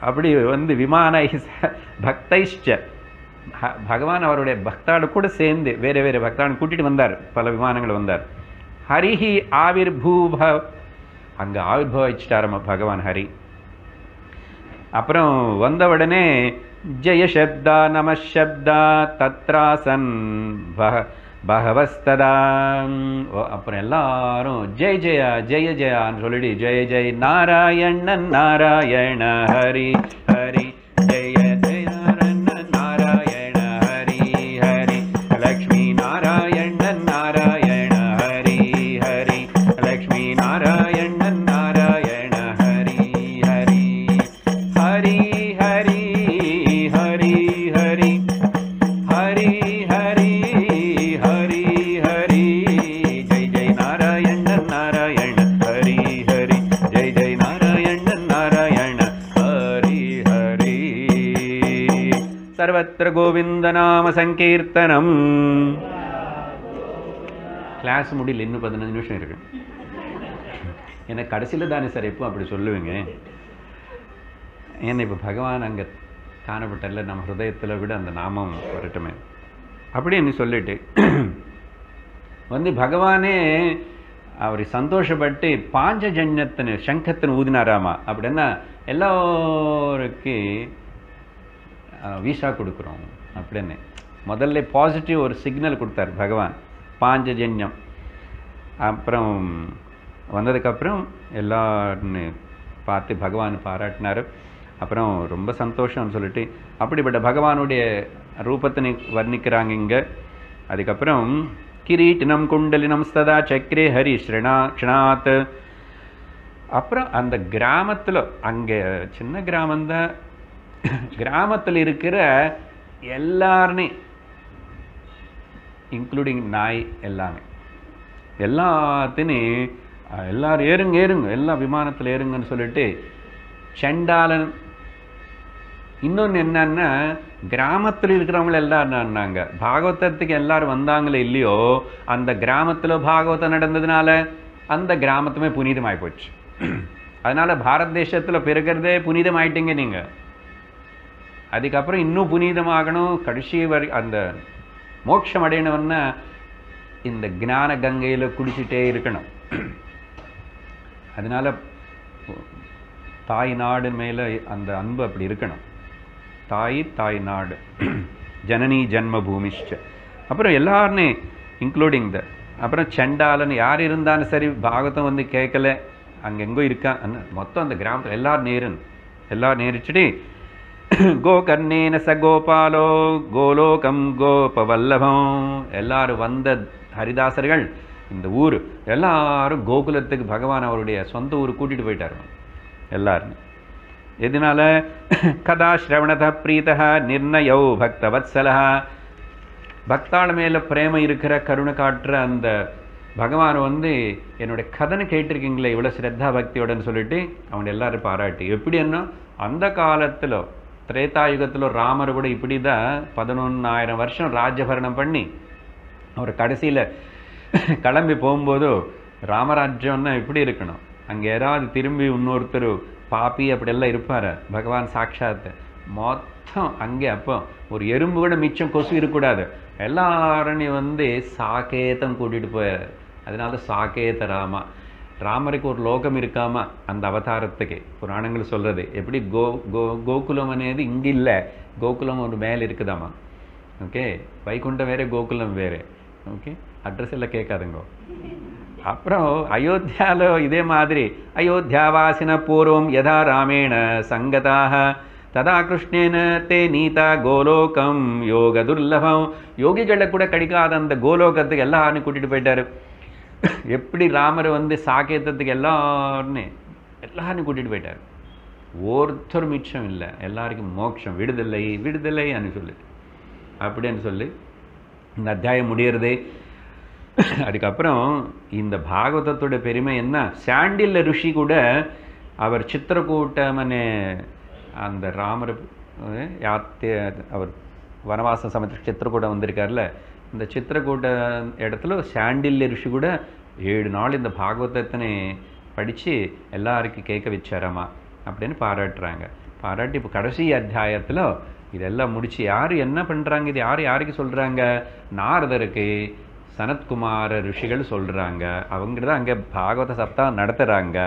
அப்படி வந்து விமான பக்தைஷ்ட. பகவான் அவருடைய பக்தாடு கூட சேர்ந்து வேறு வேறு பக்தாடு கூட்டிகிட்டு வந்தார். பல விமானங்கள் வந்தார். ஹரிஹி ஆவிர்பூப அங்கே ஆவிர்பவிச்சிட்டாரம்மா பகவான் ஹரி. அப்புறம் வந்த உடனே ஜெய சப்தா தத்ராசன் பக பகவஸ்ததா. அப்புறம் எல்லாரும் ஜெய் ஜெயா ஜெய ஜெயான்னு சொல்லிடி. ஜெய ஜெய் நாராயணன் நாராயண ஹரி ஹரி. சர்வத்திர கோவிந்த நாம சங்கீர்த்தனம். கிளாஸ் முடியல இன்னும் பதினஞ்சு நிமிஷம் இருக்கு. எனக்கு கடைசியில் தானே சார் எப்போ அப்படி சொல்லுவீங்க? ஏன்னா இப்போ பகவான் அங்கே காணப்பட்டல நம்ம ஹிருதயத்தில் விட அந்த நாமம் வரட்டுமே. அப்படின்னு சொல்லிட்டு வந்து பகவானே அவர் சந்தோஷப்பட்டு பாஞ்சஜன்யத்தின் சங்கத்தின் ஊதினாராமா? அப்படின்னா எல்லோருக்கு வீசா கொடுக்குறோம் அப்படின்னு. முதல்ல பாசிட்டிவ் ஒரு சிக்னல் கொடுத்தார் பகவான். பாஞ்சஜன்யம். அப்புறம் வந்ததுக்கப்புறம் எல்லாருன்னு பார்த்து பகவான் பாராட்டினார். அப்புறம் ரொம்ப சந்தோஷம்னு சொல்லிட்டு அப்படிப்பட்ட பகவானுடைய ரூபத்தை வர்ணிக்கிறாங்க இங்கே. அதுக்கப்புறம் கிரீட்டினம் குண்டலினம் ஸ்ததா சக்கரே ஹரி ஸ்ரணா க்ஷணாத் அப்புறம் அந்த கிராமத்தில் அங்கே சின்ன கிராமந்தான் கிராமத்தில் இருக்கிற எல்லாருமே இன்க்ளூடிங் நாய் எல்லாமே. எல்லாத்தையும் எல்லாரும் ஏறுங்க ஏறுங்க எல்லா விமானத்தில் ஏறுங்கன்னு சொல்லிட்டு செண்டாலன் இன்னொன்று என்னன்னா கிராமத்தில் இருக்கிறவங்கள எல்லாரும் என்னன்னாங்க பாகவதத்துக்கு எல்லாரும் வந்தாங்களே இல்லையோ அந்த கிராமத்தில் பாகவதம் நடந்ததுனால அந்த கிராமத்துமே புனிதமாகி போச்சு. அதனால் பாரத தேசத்தில் பிறக்கிறதே புனிதமாயிட்டீங்க நீங்கள் அதுக்கப்புறம் இன்னும் புனிதமாகணும் கடைசி வரை அந்த மோட்சம் அடையணும்னா இந்த ஞான கங்கையில் குடிச்சிட்டே இருக்கணும். அதனால தாய் நாடு மேலே அந்த அன்பு அப்படி இருக்கணும். தாய் தாய் நாடு. ஜனனி ஜன்ம பூமிஷ்ட அப்புறம் எல்லாருமே இன்க்ளூடிங் த அப்புறம் செண்டாலன்னு யார் இருந்தாலும் சரி பாகத்தம் வந்து கேட்கல அங்கெங்கோ இருக்கா மொத்தம் அந்த கிராமத்தில் எல்லாரும் நேருன்னு. எல்லாரும் நேரிச்சுட்டு கோகர்ணேன ச கோபாலோ கோலோகம் கோபவல்லபம். எல்லாரும் வந்த ஹரிதாசர்கள் இந்த ஊர் எல்லாரும் கோகுலத்துக்கு பகவான் அவருடைய சொந்த ஊர் கூட்டிகிட்டு போயிட்டார். எல்லாரும். எதனால? கதா ஸ்ரவணத பிரீதா நிர்ணயோ பக்தவத்சலா பக்தாள் மேலே பிரேம இருக்கிற கருணை காட்டுற அந்த பகவான் வந்து என்னுடைய கதனை கேட்டிருக்கீங்களே இவ்வளோ ஸ்ரத்தா பக்தியோடன்னு சொல்லிட்டு அவன் எல்லாரும் பாராட்டி. எப்படின்னா அந்த காலத்தில் திரேதாயுகத்தில் ராமர் கூட இப்படி தான் பதினொன்னாயிரம் வருஷம் ராஜ்யபரணம் பண்ணி அவர் கடைசியில் கிளம்பி போகும்போது ராமராஜ்யம்னா இப்படி இருக்கணும். அங்கே ஏதாவது திரும்பி இன்னொருத்தர் பாப்பி அப்படியெல்லாம் இருப்பார் பகவான் சாட்சாத்து. மொத்தம் அங்கே அப்போ ஒரு எறும்பு கூட மிச்சம் கொசு இருக்கக்கூடாது. எல்லாரையும் வந்து சாகேதம் கூட்டிகிட்டு போயார். அதனால சாகேத ராமா. ராமருக்கு ஒரு லோகம் இருக்காமா அந்த அவதாரத்துக்கு புராணங்கள் சொல்றது எப்படி கோ கோ கோகுலம் అనేది இங்க இல்ல கோகுலம் ஒரு மேல இருக்குதாமா ஓகே வைகுண்டம் வேற கோகுலம் வேற ஓகே அட்ரஸ் எல்லாம் கேட்காதுங்கோ அப்புறம் அயோத்தியால இதே மாதிரி அயோத்தியாவாசின பூர்வம் யதா ராமேண சங்கதாக ததா கிருஷ்ணேன தே நீதா கோலோகம் யோக துர்லபம் யோகிகளை கூட கிடைக்காத அந்த கோலோகத்துக்கு எல்லாரும் கூட்டிட்டு போயிட்டாரு எப்படி ராமர் வந்து சாகேதத்துக்கு எல்லாருன்னு எல்லாரும் கூட்டிகிட்டு போயிட்டார். ஒருத்தர் மிச்சம் இல்லை. எல்லாருக்கும் மோட்சம். விடுதலை விடுதலைன்னு சொல்லு. அப்படின்னு சொல்லி. இந்த அத்தியாயம் முடியறது. அதுக்கப்புறம் இந்த பாகவதத்தோட பெருமை என்ன? சாண்டில்ல ருஷி கூட அவர் சித்திரக்கூட்டமனே அந்த ராமர் யாத்திய அவர் வனவாச சமயத்தில் சித்திரக்கூடம் வந்திருக்கார்ல இந்த சித்திரக்கூட்ட இடத்துல சாண்டில்ய ரிஷி கூட ஏழு நாள் இந்த பாகவதத்தினை படித்து எல்லாருக்கும் கேட்க வச்சாராமா அப்படின்னு பாராட்டுறாங்க. பாராட்டி இப்போ கடைசி அத்தியாயத்தில் இதெல்லாம் முடித்து யார் என்ன பண்ணுறாங்க இது யார் யாருக்கு சொல்கிறாங்க நாரதருக்கு சனத்குமார ரிஷிகள் சொல்கிறாங்க அவங்க தான் அங்கே பாகவத சப்தா நடத்துகிறாங்க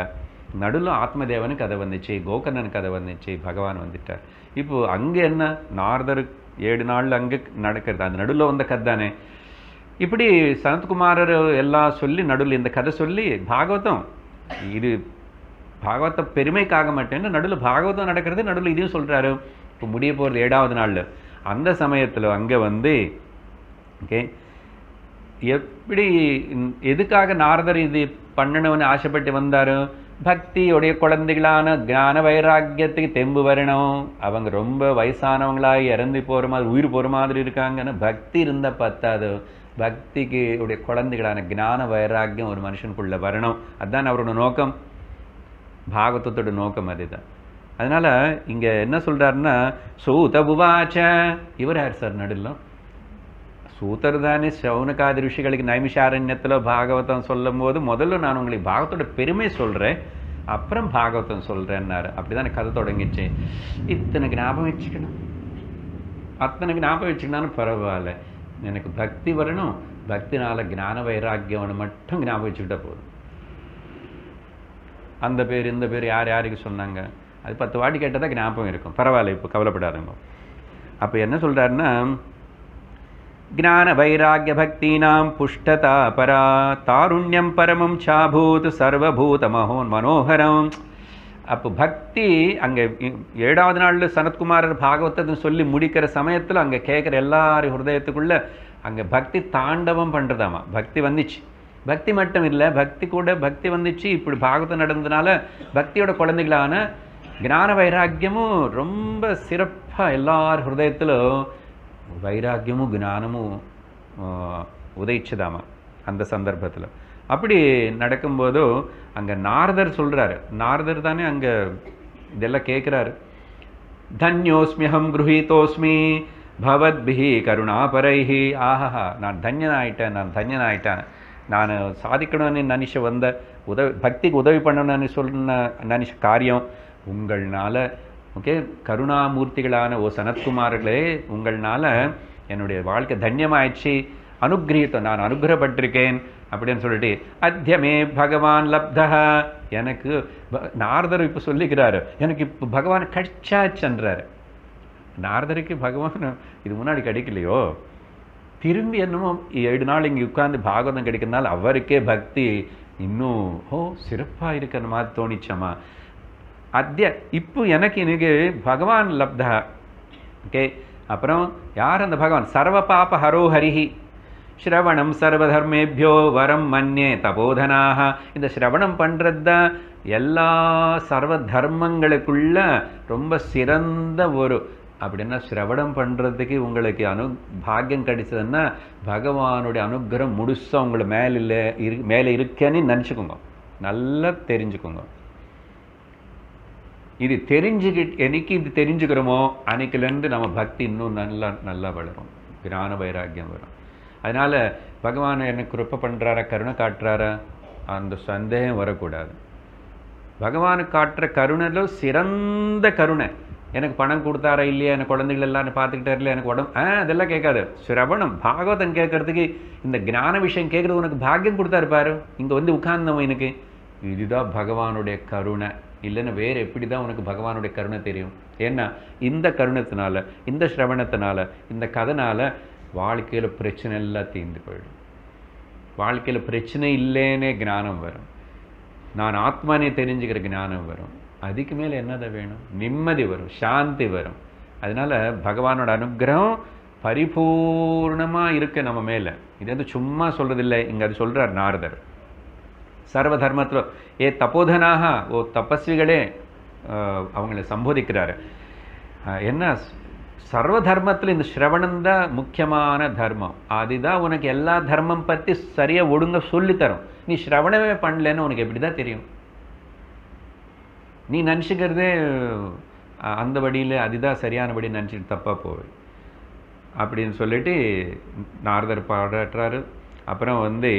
நடுவில் ஆத்மதேவனுக்கு கதை வந்துச்சு கோகர்ணன் கதை வந்துச்சு பகவான் வந்துட்டார். இப்போது அங்கே என்ன? நாரதருக்கு ஏழு நாள் அங்கே நடக்கிறது. அந்த நடுவில் வந்த கதை தானே இப்படி சனத்குமாரர் எல்லாம் சொல்லி நடுவில் இந்த கதை சொல்லி பாகவதம் இது பாகவத பெருமைக்காக மட்டும் நடுவில் பாகவதம் நடக்கிறது நடுவில் இதையும் சொல்றாரு. இப்போ முடிய போகிறது ஏழாவது நாளில். அந்த சமயத்தில் அங்கே வந்து ஓகே எப்படி எதுக்காக நாரதர் இது பண்ணணும்னு ஆசைப்பட்டு வந்தாரு? பக்தியுடைய குழந்தைகளான ஞான வைராக்கியத்துக்கு தெம்பு வரணும். அவங்க ரொம்ப வயசானவங்களா இறந்து போகிற மாதிரி உயிர் போகிற மாதிரி இருக்காங்கன்னு பக்தி இருந்தால் பத்தாது. பக்திக்கு உடைய குழந்தைகளான ஞான வைராக்கியம் ஒரு மனுஷனுக்குள்ளே வரணும். அதுதான் அவரோட நோக்கம். பாகத்துவத்தோட நோக்கம் அதுதான். அதனால் இங்கே என்ன சொல்கிறாருன்னா சூத புவாச்ச இவர் யார் சார் நடுலாம் சூத்தர் தானே சௌனகாதி ரிஷிகளுக்கு நைமிஷாரண்யத்தில் பாகவதம் சொல்லும் போது முதல்ல நான் உங்களுக்கு பாகவத்தோட பெருமை சொல்கிறேன் அப்புறம் பாகவதம் சொல்றேன்னாரு. அப்படிதான் கதை தொடங்கிச்சு. இத்தனை ஞாபகம் வச்சுக்கணும். அத்தனை ஞாபகம் வச்சுக்கினாலும் பரவாயில்ல. எனக்கு பக்தி வரணும். பக்தினால் ஞான வைராக்கியம்னு மட்டும் ஞாபகம் வச்சுக்கிட்டா போதும். அந்த பேர் இந்த பேர் யார் யாருக்கு சொன்னாங்க? அது பத்து வாட்டி கேட்டதா ஞாபகம் இருக்கும். பரவாயில்ல இப்போ கவலைப்படாதுங்க. அப்போ என்ன சொல்கிறாருன்னா ஞான வைராக்கிய பக்தீனாம் புஷ்டதா பரா தாருண்யம் பரமம் சாபூத் சர்வபூத மகோன் மனோகரம் அப்போ பக்தி அங்கே ஏழாவது நாளில் சனத்குமாரர் பாகவத்தை சொல்லி முடிக்கிற சமயத்தில் அங்கே கேட்குற எல்லாரும் ஹிருதயத்துக்குள்ள அங்கே பக்தி தாண்டவம் பண்ணுறதாமா பக்தி வந்துச்சு. பக்தி மட்டும் இல்லை பக்தி கூட பக்தி வந்துச்சு. இப்படி பாகவதம் நடந்ததுனால பக்தியோட குழந்தைகளான ஞான வைராக்கியமும் ரொம்ப சிறப்பாக எல்லார் ஹிருதயத்திலும் வைராக்கியமும் ஞானமும் ஆஹ், அந்த சந்தர்ப்பத்தில். அப்படி நடக்கும்போது அங்கே நாரதர் சொல்கிறாரு நாரதர் தானே அங்கே இதெல்லாம் கேட்குறாரு தன்யோஸ்மியகம் குருஹீதோஸ்மி பவத்பிஹி கருணாபரைஹி. ஆஹா நான் தன்யனாயிட்டேன் நான் தன்யனாயிட்டேன். நான் சாதிக்கணும்னு நினைச்ச வந்த உதவி பக்திக்கு உதவி பண்ணணும்னு சொன்ன நினச்ச காரியம் உங்களால் ஓகே? கருணாமூர்த்திகளான ஓ சனத்குமார்களே உங்கள்னால என்னுடைய வாழ்க்கை தன்யமாயிடுச்சு. அனுகிரகித்தம் நான் அனுகிரகப்பட்டிருக்கேன் அப்படின்னு சொல்லிட்டு அத்தியமே பகவான் லப்தா எனக்கு நாரதர் இப்போ சொல்லிக்கிறாரு. எனக்கு இப்போ பகவான் கட்சாச்சன்றாரு நாரதருக்கு பகவான் இது முன்னாடி கிடைக்கலையோ? திரும்பி என்னமோ ஏழு நாள் இங்கே உட்காந்து பாகவதம் கிடைக்கிறதுனால அவருக்கே பக்தி இன்னும் ஓ சிறப்பாக இருக்கிற மாதிரி தோணிச்சம்மா. அத்திய இப்போ எனக்கு இன்னைக்கு பகவான் லப்தா ஓகே அப்புறம் யார் அந்த பகவான்? சர்வ பாப ஹரோ ஹரிஹி ஸ்ரவணம் சர்வதர்மேபியோ வரம் மன்யே தபோதனாக. இந்த ஸ்ரவணம் பண்ணுறது தான் எல்லா சர்வ தர்மங்களுக்குள்ள ரொம்ப சிறந்த ஒரு அப்படின்னா ஸ்ரவணம் பண்ணுறதுக்கு உங்களுக்கு அனு பாக்கியம் கிடைச்சதுன்னா பகவானுடைய அனுகிரகம் முழுசா உங்களை மேலே இல்லை இரு மேலே இருக்கேன்னு நினச்சிக்கோங்க. நல்லா தெரிஞ்சுக்கோங்க. இது தெரிஞ்சுக்கிட்டு என்னைக்கு இது தெரிஞ்சுக்கிறோமோ அன்னைக்குலேருந்து நம்ம பக்தி இன்னும் நல்லா நல்லா வளரும். ஞான வைராக்கியம் வரும். அதனால் பகவான் எனக்கு கிருப்பை பண்ணுறாரா கருணை காட்டுறாரா அந்த சந்தேகம் வரக்கூடாது. பகவானுக்கு காட்டுற கருணையில் சிறந்த கருணை. எனக்கு பணம் கொடுத்தாரா இல்லையா எனக்கு குழந்தைகள் எல்லாம் பார்த்துக்கிட்டாரு இல்லையா எனக்கு உடம்பு ஆ அதெல்லாம் கேட்காது. சிரவணம் பாகவதம் கேட்கறதுக்கு இந்த ஞான விஷயம் கேட்குறது உனக்கு பாக்கியம் கொடுத்தாரு பாரு. இங்கே வந்து உட்கார்ந்தவன் எனக்கு. இதுதான் பகவானுடைய கருணை. இல்லைன்னா வேறு எப்படி தான் உனக்கு பகவானுடைய கருணை தெரியும்? ஏன்னா இந்த கருணத்தினால இந்த சிரவணத்தினால இந்த கதனால வாழ்க்கையில் பிரச்சனை எல்லாம் தீர்ந்து போயிடும். வாழ்க்கையில் பிரச்சனை இல்லைன்னே ஞானம் வரும். நான் ஆத்மானே தெரிஞ்சுக்கிற ஞானம் வரும். அதுக்கு மேலே என்னதை வேணும்? நிம்மதி வரும் சாந்தி வரும். அதனால பகவானோட அனுக்கிரகம் பரிபூர்ணமாக இருக்குது நம்ம மேலே. இது வந்து சும்மா சொல்றதில்லை. இங்கே அது சொல்றார் நாரதர். சர்வ தர்மத்தில் ஏ தபோதனாக ஓ தபஸ்விகளே அவங்கள அவங்களை சம்போதிக்கிறாரு. என்ன சர்வ தர்மத்தில் இந்த ஸ்ரவணம் தான் முக்கியமான தர்மம். அதுதான் உனக்கு எல்லா தர்மம் பற்றி சரியாக ஒழுங்க சொல்லித் தரும் நீ ஸ்ரவணமே பண்ணலன்னு உனக்கு எப்படி தான் தெரியும்? நீ நினச்சிக்கிறதே அந்த வழியில் அதுதான் சரியானபடி நினச்சிட்டு தப்பாக போவே. அப்படின்னு சொல்லிட்டு நாரதர் பாராட்டுறாரு. அப்புறம் வந்து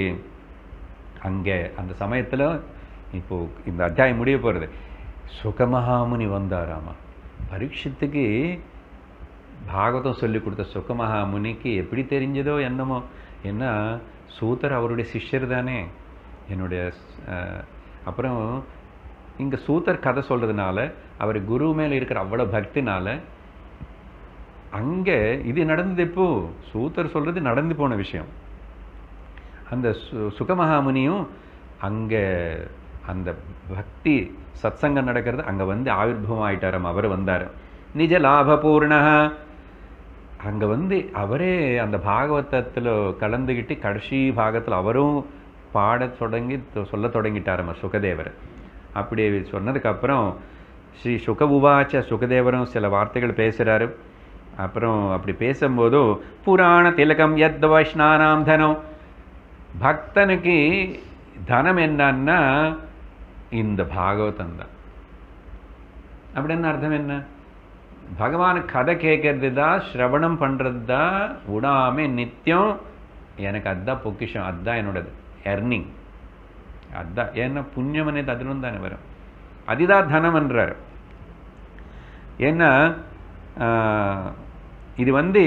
அங்கே அந்த சமயத்தில் இப்போ இந்த அத்தியாயம் முடிய போகிறது சுகமகாமுனி வந்தாராமா பரீட்சத்துக்கு பாகவதம் சொல்லி கொடுத்த சுகமகாமுனிக்கு எப்படி தெரிஞ்சதோ என்னமோ. ஏன்னா சூத்தர் அவருடைய சிஷ்யர் தானே. என்னுடைய அப்புறம் இங்கே சூத்தர் கதை சொல்கிறதுனால அவர் குரு மேலே இருக்கிற அவ்வளோ பக்தினால அங்கே இது நடந்தது எப்போ? சூத்தர் சொல்கிறது நடந்து போன விஷயம். அந்த சு சுகமகாமுனியும் அங்கே அந்த பக்தி சத்சங்கம் நடக்கிறது அங்கே வந்து ஆவிர்வம் ஆயிட்டாராம் அவர் வந்தார். நிஜ லாபபூர்ணா அங்கே வந்து அவரே அந்த பாகவதத்தில் கலந்துக்கிட்டு கடைசி பாகத்தில் அவரும் பாடத் தொடங்கி தொ- சொல்லத் தொடங்கிட்டாராம் சுகதேவர். அப்படி சொன்னதுக்கப்புறம் ஸ்ரீ சுக உவாச்ச சுகதேவரும் சில வார்த்தைகள் பேசுகிறாரு அப்புறம் அப்படி பேசும்போது புராண திலகம் யத் வைஷ்ணானாம் தனம் பக்தனுக்கு தனம் என்னன்னா இந்த பாகவதம் தான். அப்படின்னு அர்த்தம் என்ன? பகவான் கதை கேட்கறது தான் ஸ்ரவணம் பண்ணுறது தான் விடாமல் நித்தியம் எனக்கு அதுதான் பொக்கிஷம் அதுதான் என்னோடது எர்னிங் அதுதான் ஏன்னா புண்ணியமனே ததிலும் தானே வரும். அதுதான் தனம்ன்றார் ஏன்னா இது வந்து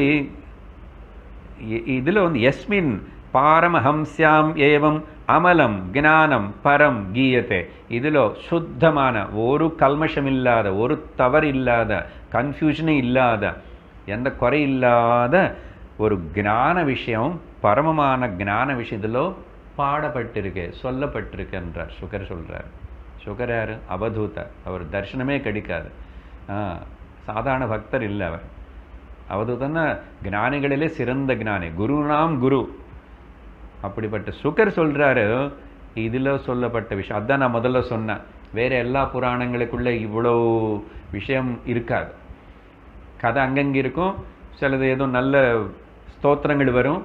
இதில் வந்து எஸ்மின் பாரமஹம்ஸ்யாம் ஏவம் அமலம் ஞானம் பரம் கீயத்தை இதில் சுத்தமான ஒரு கல்மஷம் இல்லாத ஒரு தவறு இல்லாத கன்ஃபியூஷனே இல்லாத எந்த குறை இல்லாத ஒரு ஞான விஷயம் பரமமான ஞான விஷயத்திலோ பாடப்பட்டிருக்கு சொல்லப்பட்டிருக்குன்றார் சுகர் சொல்கிறார் சுகர் யார் அவதூத அவர் தரிசனமே கிடைக்காது ஆ, சாதாரண பக்தர் இல்லை அவர் அவதூதன்னா ஞானிகளிலே சிறந்த ஞானி குருநாம் குரு அப்படிப்பட்ட சுகர் சொல்கிறாரு இதில் சொல்லப்பட்ட விஷயம். அதுதான் நான் முதல்ல சொன்னேன். வேறு எல்லா புராணங்களுக்குள்ளே இவ்வளோ விஷயம் இருக்காது. கதை அங்கங்கே இருக்கும். சிலது ஏதோ நல்ல ஸ்தோத்திரங்கள் வரும்.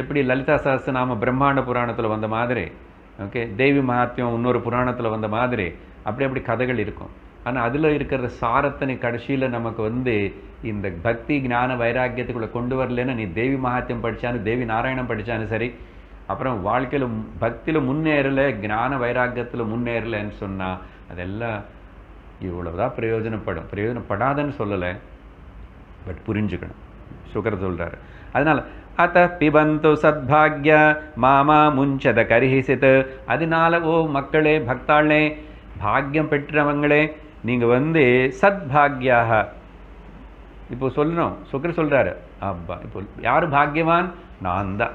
எப்படி லலிதா சஹஸ்ரநாம பிரம்மாண்ட புராணத்தில் வந்த மாதிரி ஓகே தேவி மகாத்மியம் இன்னொரு புராணத்தில் வந்த மாதிரி அப்படி அப்படி கதைகள் இருக்கும். ஆனால் அதில் இருக்கிற சாரத்தனை கடைசியில் நமக்கு வந்து இந்த பக்தி ஞான வைராக்கியத்துக்குள்ளே கொண்டு வரலன்னா நீ தேவி மகாத்தியம் படிச்சானு தேவி நாராயணம் படிச்சானு சரி அப்புறம் வாழ்க்கையில பக்தியில முன்னேறலை ஞான வைராக்கியத்தில் முன்னேறலைன்னு சொன்னா அதெல்லாம் இவ்வளவுதான் பிரயோஜனப்படும். பிரயோஜனப்படாதுன்னு சொல்லலை பட் புரிஞ்சுக்கணும். சுகர் சொல்றாரு. அதனால அத்த பிபந்து சத்பாக்ய மாமா முஞ்சத கரிஹிசித்து அதனால ஓ மக்களே பக்தாளே பாக்கியம் பெற்றவங்களே நீங்க வந்து சத்பாக்யாக. இப்போ சொல்லணும். சுக்கர் சொல்றாரு அப்பா இப்போ யார் பாக்யவான்? நான் தான்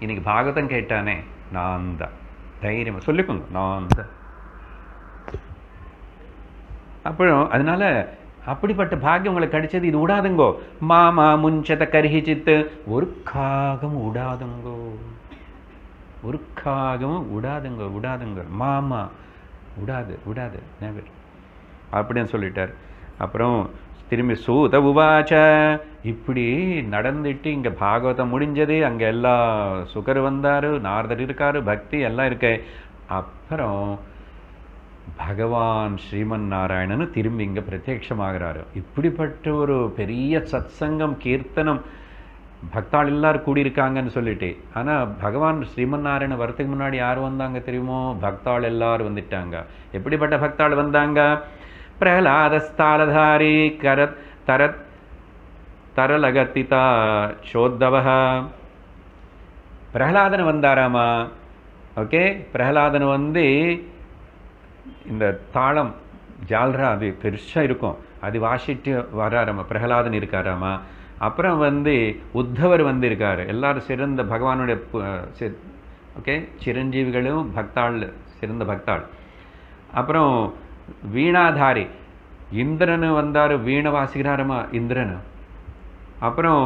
இன்னைக்கு பாகவதம் கேட்டானே நான் தான். தைரியமா சொல்லிக்கோங்க நான் தான். அப்புறம் அதனால அப்படிப்பட்ட பாக்கியம் உங்களுக்கு கிடைச்சது இது விடாதுங்கோ மாமா முஞ்சத கரிஹிச்சித்து ஒரு காகம் விடாதுங்கோ ஒரு காகமும் விடாதுங்க விடாதுங்க மாமா விடாது விடாது never. அப்படின்னு சொல்லிட்டார். அப்புறம் திரும்பி சூத உவாச்ச. இப்படி நடந்துட்டு இங்கே பாகவதம் முடிஞ்சது. அங்கே எல்லா சுகர் வந்தார் நாரதர் இருக்காரு பக்தி எல்லாம் இருக்கு. அப்புறம் பகவான் ஸ்ரீமன் நாராயணனு திரும்பி இங்கே பிரத்யட்சமாகிறாரு இப்படிப்பட்ட ஒரு பெரிய சத்சங்கம் கீர்த்தனம் பக்தாள் எல்லாரும் கூடியிருக்காங்கன்னு சொல்லிட்டு. ஆனால் பகவான் ஸ்ரீமன் நாராயண வரத்துக்கு முன்னாடி யார் வந்தாங்க தெரியுமோ? பக்தாள் எல்லாரும் வந்துட்டாங்க. எப்படிப்பட்ட பக்தாள் வந்தாங்க? பிரகலாதஸ்தாலதாரி கரத் தரத் தரலகத்திதா சோத்தவா பிரகலாதன் வந்தாராமா? ஓகே பிரகலாதன் வந்து இந்த தாளம் ஜால்ரா அது பெருசாக இருக்கும். அது வாசிட்டு வராராமா? பிரகலாதன் இருக்காராமா? அப்புறம் வந்து உத்தவர் வந்து இருக்காரு எல்லாரும் சிறந்த பகவானுடைய ஓகே சிரஞ்சீவிகளும் பக்தாள் சிறந்த பக்தாள். அப்புறம் வீணாதாரி. இந்திரன் வந்தார் வீணை வாசிக்கிறாரம்மா இந்திரன். அப்புறம்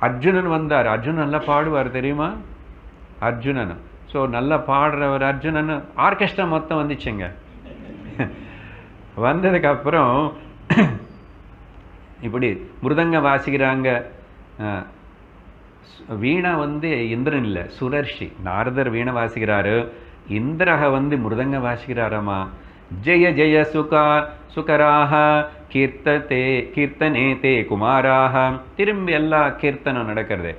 அர்ஜுனன் வந்தார். அர்ஜுனன் நல்லா பாடுவார் தெரியுமா? அர்ஜுனன். ஸோ நல்லா பாடுறவர் அர்ஜுனன். ஆர்கெஸ்ட்ரா மொத்தம் வந்துச்சுங்க. வந்ததுக்கப்புறம் இப்படி மிருதங்க வாசிக்கிறாங்க அஹ், வீணா வந்து இந்திரன் இல்லை சுரர்ஷி. நாரதர் வீணை வாசிக்கிறாரு இந்திரக வந்து மிருதங்க வாசிக்கிறாராமா? ஜெய ஜெய சுகா சுகராக கீர்த்தத்தே கீர்த்தனே தே குமாராக. திரும்பி எல்லா கீர்த்தனம் நடக்கிறது.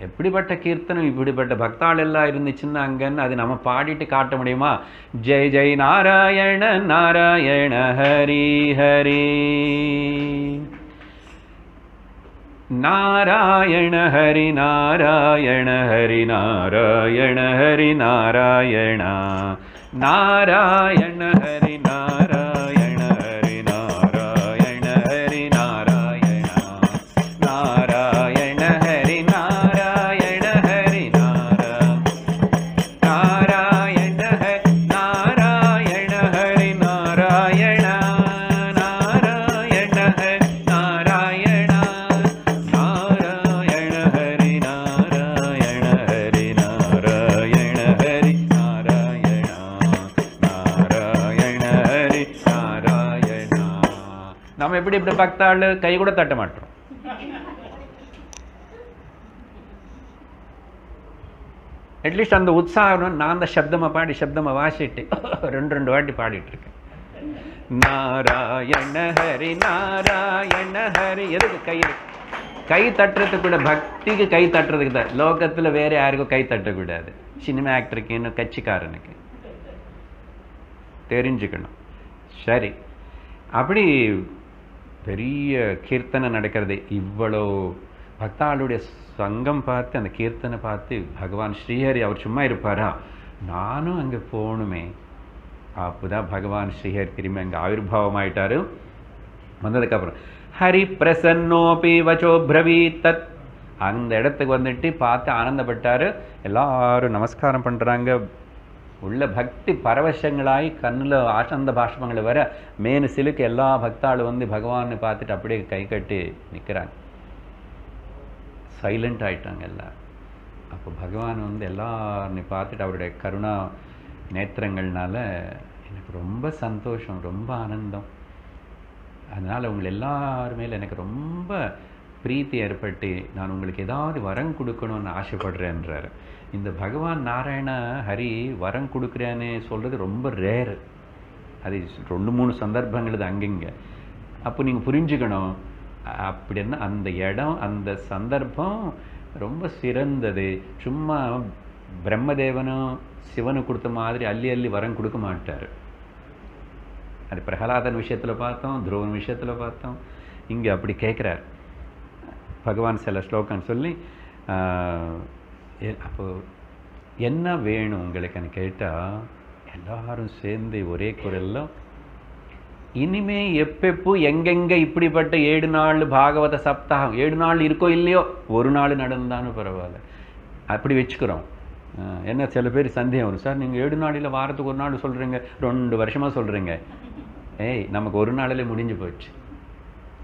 எப்படிப்பட்ட கீர்த்தனம் இப்படிப்பட்ட பக்தாள் எல்லாம் இருந்துச்சுன்னா அங்கன்னு அது நம்ம பாடிட்டு காட்ட முடியுமா? ஜெய் ஜெய் நாராயண நாராயண ஹரி ஹரி. नारायण हरि नारायण हरि नारायण हरि नारायण। नारायण हरि நம்ம எப்படி இப்படி பக்தாள் கை கூட தட்ட மாட்டோம். அட்லீஸ்ட் அந்த உற்சாகம் நான் அந்த சப்தமாக பாடி சப்தமாக வாசிட்டு ரெண்டு ரெண்டு வாட்டி பாடிட்டு இருக்கேன். நாராயண ஹரி நாராயண ஹரி எதுக்கு கை கை தட்டுறதுக்கு கூட பக்திக்கு கை தட்டுறதுக்கு தான். லோகத்தில் வேறு யாருக்கும் கை தட்டக்கூடாது. சினிமா ஆக்டருக்கு இன்னும் கட்சிக்காரனுக்கு. தெரிஞ்சுக்கணும். சரி. அப்படி பெரிய கீர்த்தனை நடக்கிறது. இவ்வளோ பக்தாளுடைய சங்கம் பார்த்து அந்த கீர்த்தனை பார்த்து பகவான் ஸ்ரீஹரி அவர் சும்மா இருப்பாரா? நானும் அங்கே போகணுமே. அப்போதான் பகவான் ஸ்ரீஹரி திரும்பி அங்கே ஆவிர்வாவம் ஆயிட்டாரு வந்ததுக்கப்புறம் ஹரி பிரசன்னோபி வச்சோ பிரவி தத் அந்த இடத்துக்கு வந்துட்டு பார்த்து ஆனந்தப்பட்டாரு. எல்லாரும் நமஸ்காரம் பண்ணுறாங்க உள்ள பக்தி பரவசங்களாய் கண்ணில் ஆனந்த பாஷ்பங்களை வர மேனு சிலுக்கு எல்லா பக்தாளும் வந்து பகவானை பார்த்துட்டு அப்படியே கை கட்டி நிற்கிறாங்க சைலண்ட் ஆயிட்டாங்க எல்லாம் அப்போ பகவான் வந்து எல்லாரையும் பார்த்துட்டு அவருடைய கருணா நேத்திரங்கள்னால எனக்கு ரொம்ப சந்தோஷம் ரொம்ப ஆனந்தம் அதனால் உங்களை எல்லாருமேல எனக்கு ரொம்ப பிரீத்தி ஏற்பட்டு நான் உங்களுக்கு ஏதாவது வரம் கொடுக்கணும்னு ஆசைப்படுறேன்றாரு. இந்த பகவான் நாராயண ஹரி வரம் கொடுக்குறேன்னு சொல்கிறது ரொம்ப ரேரு அது ரெண்டு மூணு சந்தர்ப்பங்கள் இது அங்கங்க. அப்போ நீங்கள் புரிஞ்சுக்கணும். அப்படின்னா அந்த இடம் அந்த சந்தர்ப்பம் ரொம்ப சிறந்தது. சும்மா பிரம்மதேவனும் சிவனு கொடுத்த மாதிரி அள்ளி அள்ளி வரம் கொடுக்க மாட்டார். அது பிரகலாதன் விஷயத்தில் பார்த்தோம் துருவன் விஷயத்தில் பார்த்தோம். இங்கே அப்படி கேட்குறார் பகவான் சில ஸ்லோகம் சொல்லி அப்போது எ- என்ன வேணும் உங்களுக்குன்னு கேட்டால் எல்லாரும் சேர்ந்து ஒரே குரல்ல இனிமே எப்பெப்போ எங்கெங்கே இப்படிப்பட்ட ஏழு நாள் பாகவத சப்தாகம் ஏழு நாள் இருக்கோ இல்லையோ ஒரு நாள் நடந்தாலும் பரவாயில்ல. அப்படி வச்சுக்கிறோம். என்ன சில பேர் சந்தேகம் வரும். சார் நீங்கள் ஏழு நாளில் வாரத்துக்கு ஒரு நாள் சொல்கிறீங்க ரெண்டு வருஷமாக சொல்கிறீங்க ஏய் நமக்கு ஒரு நாளிலே முடிஞ்சு போச்சு.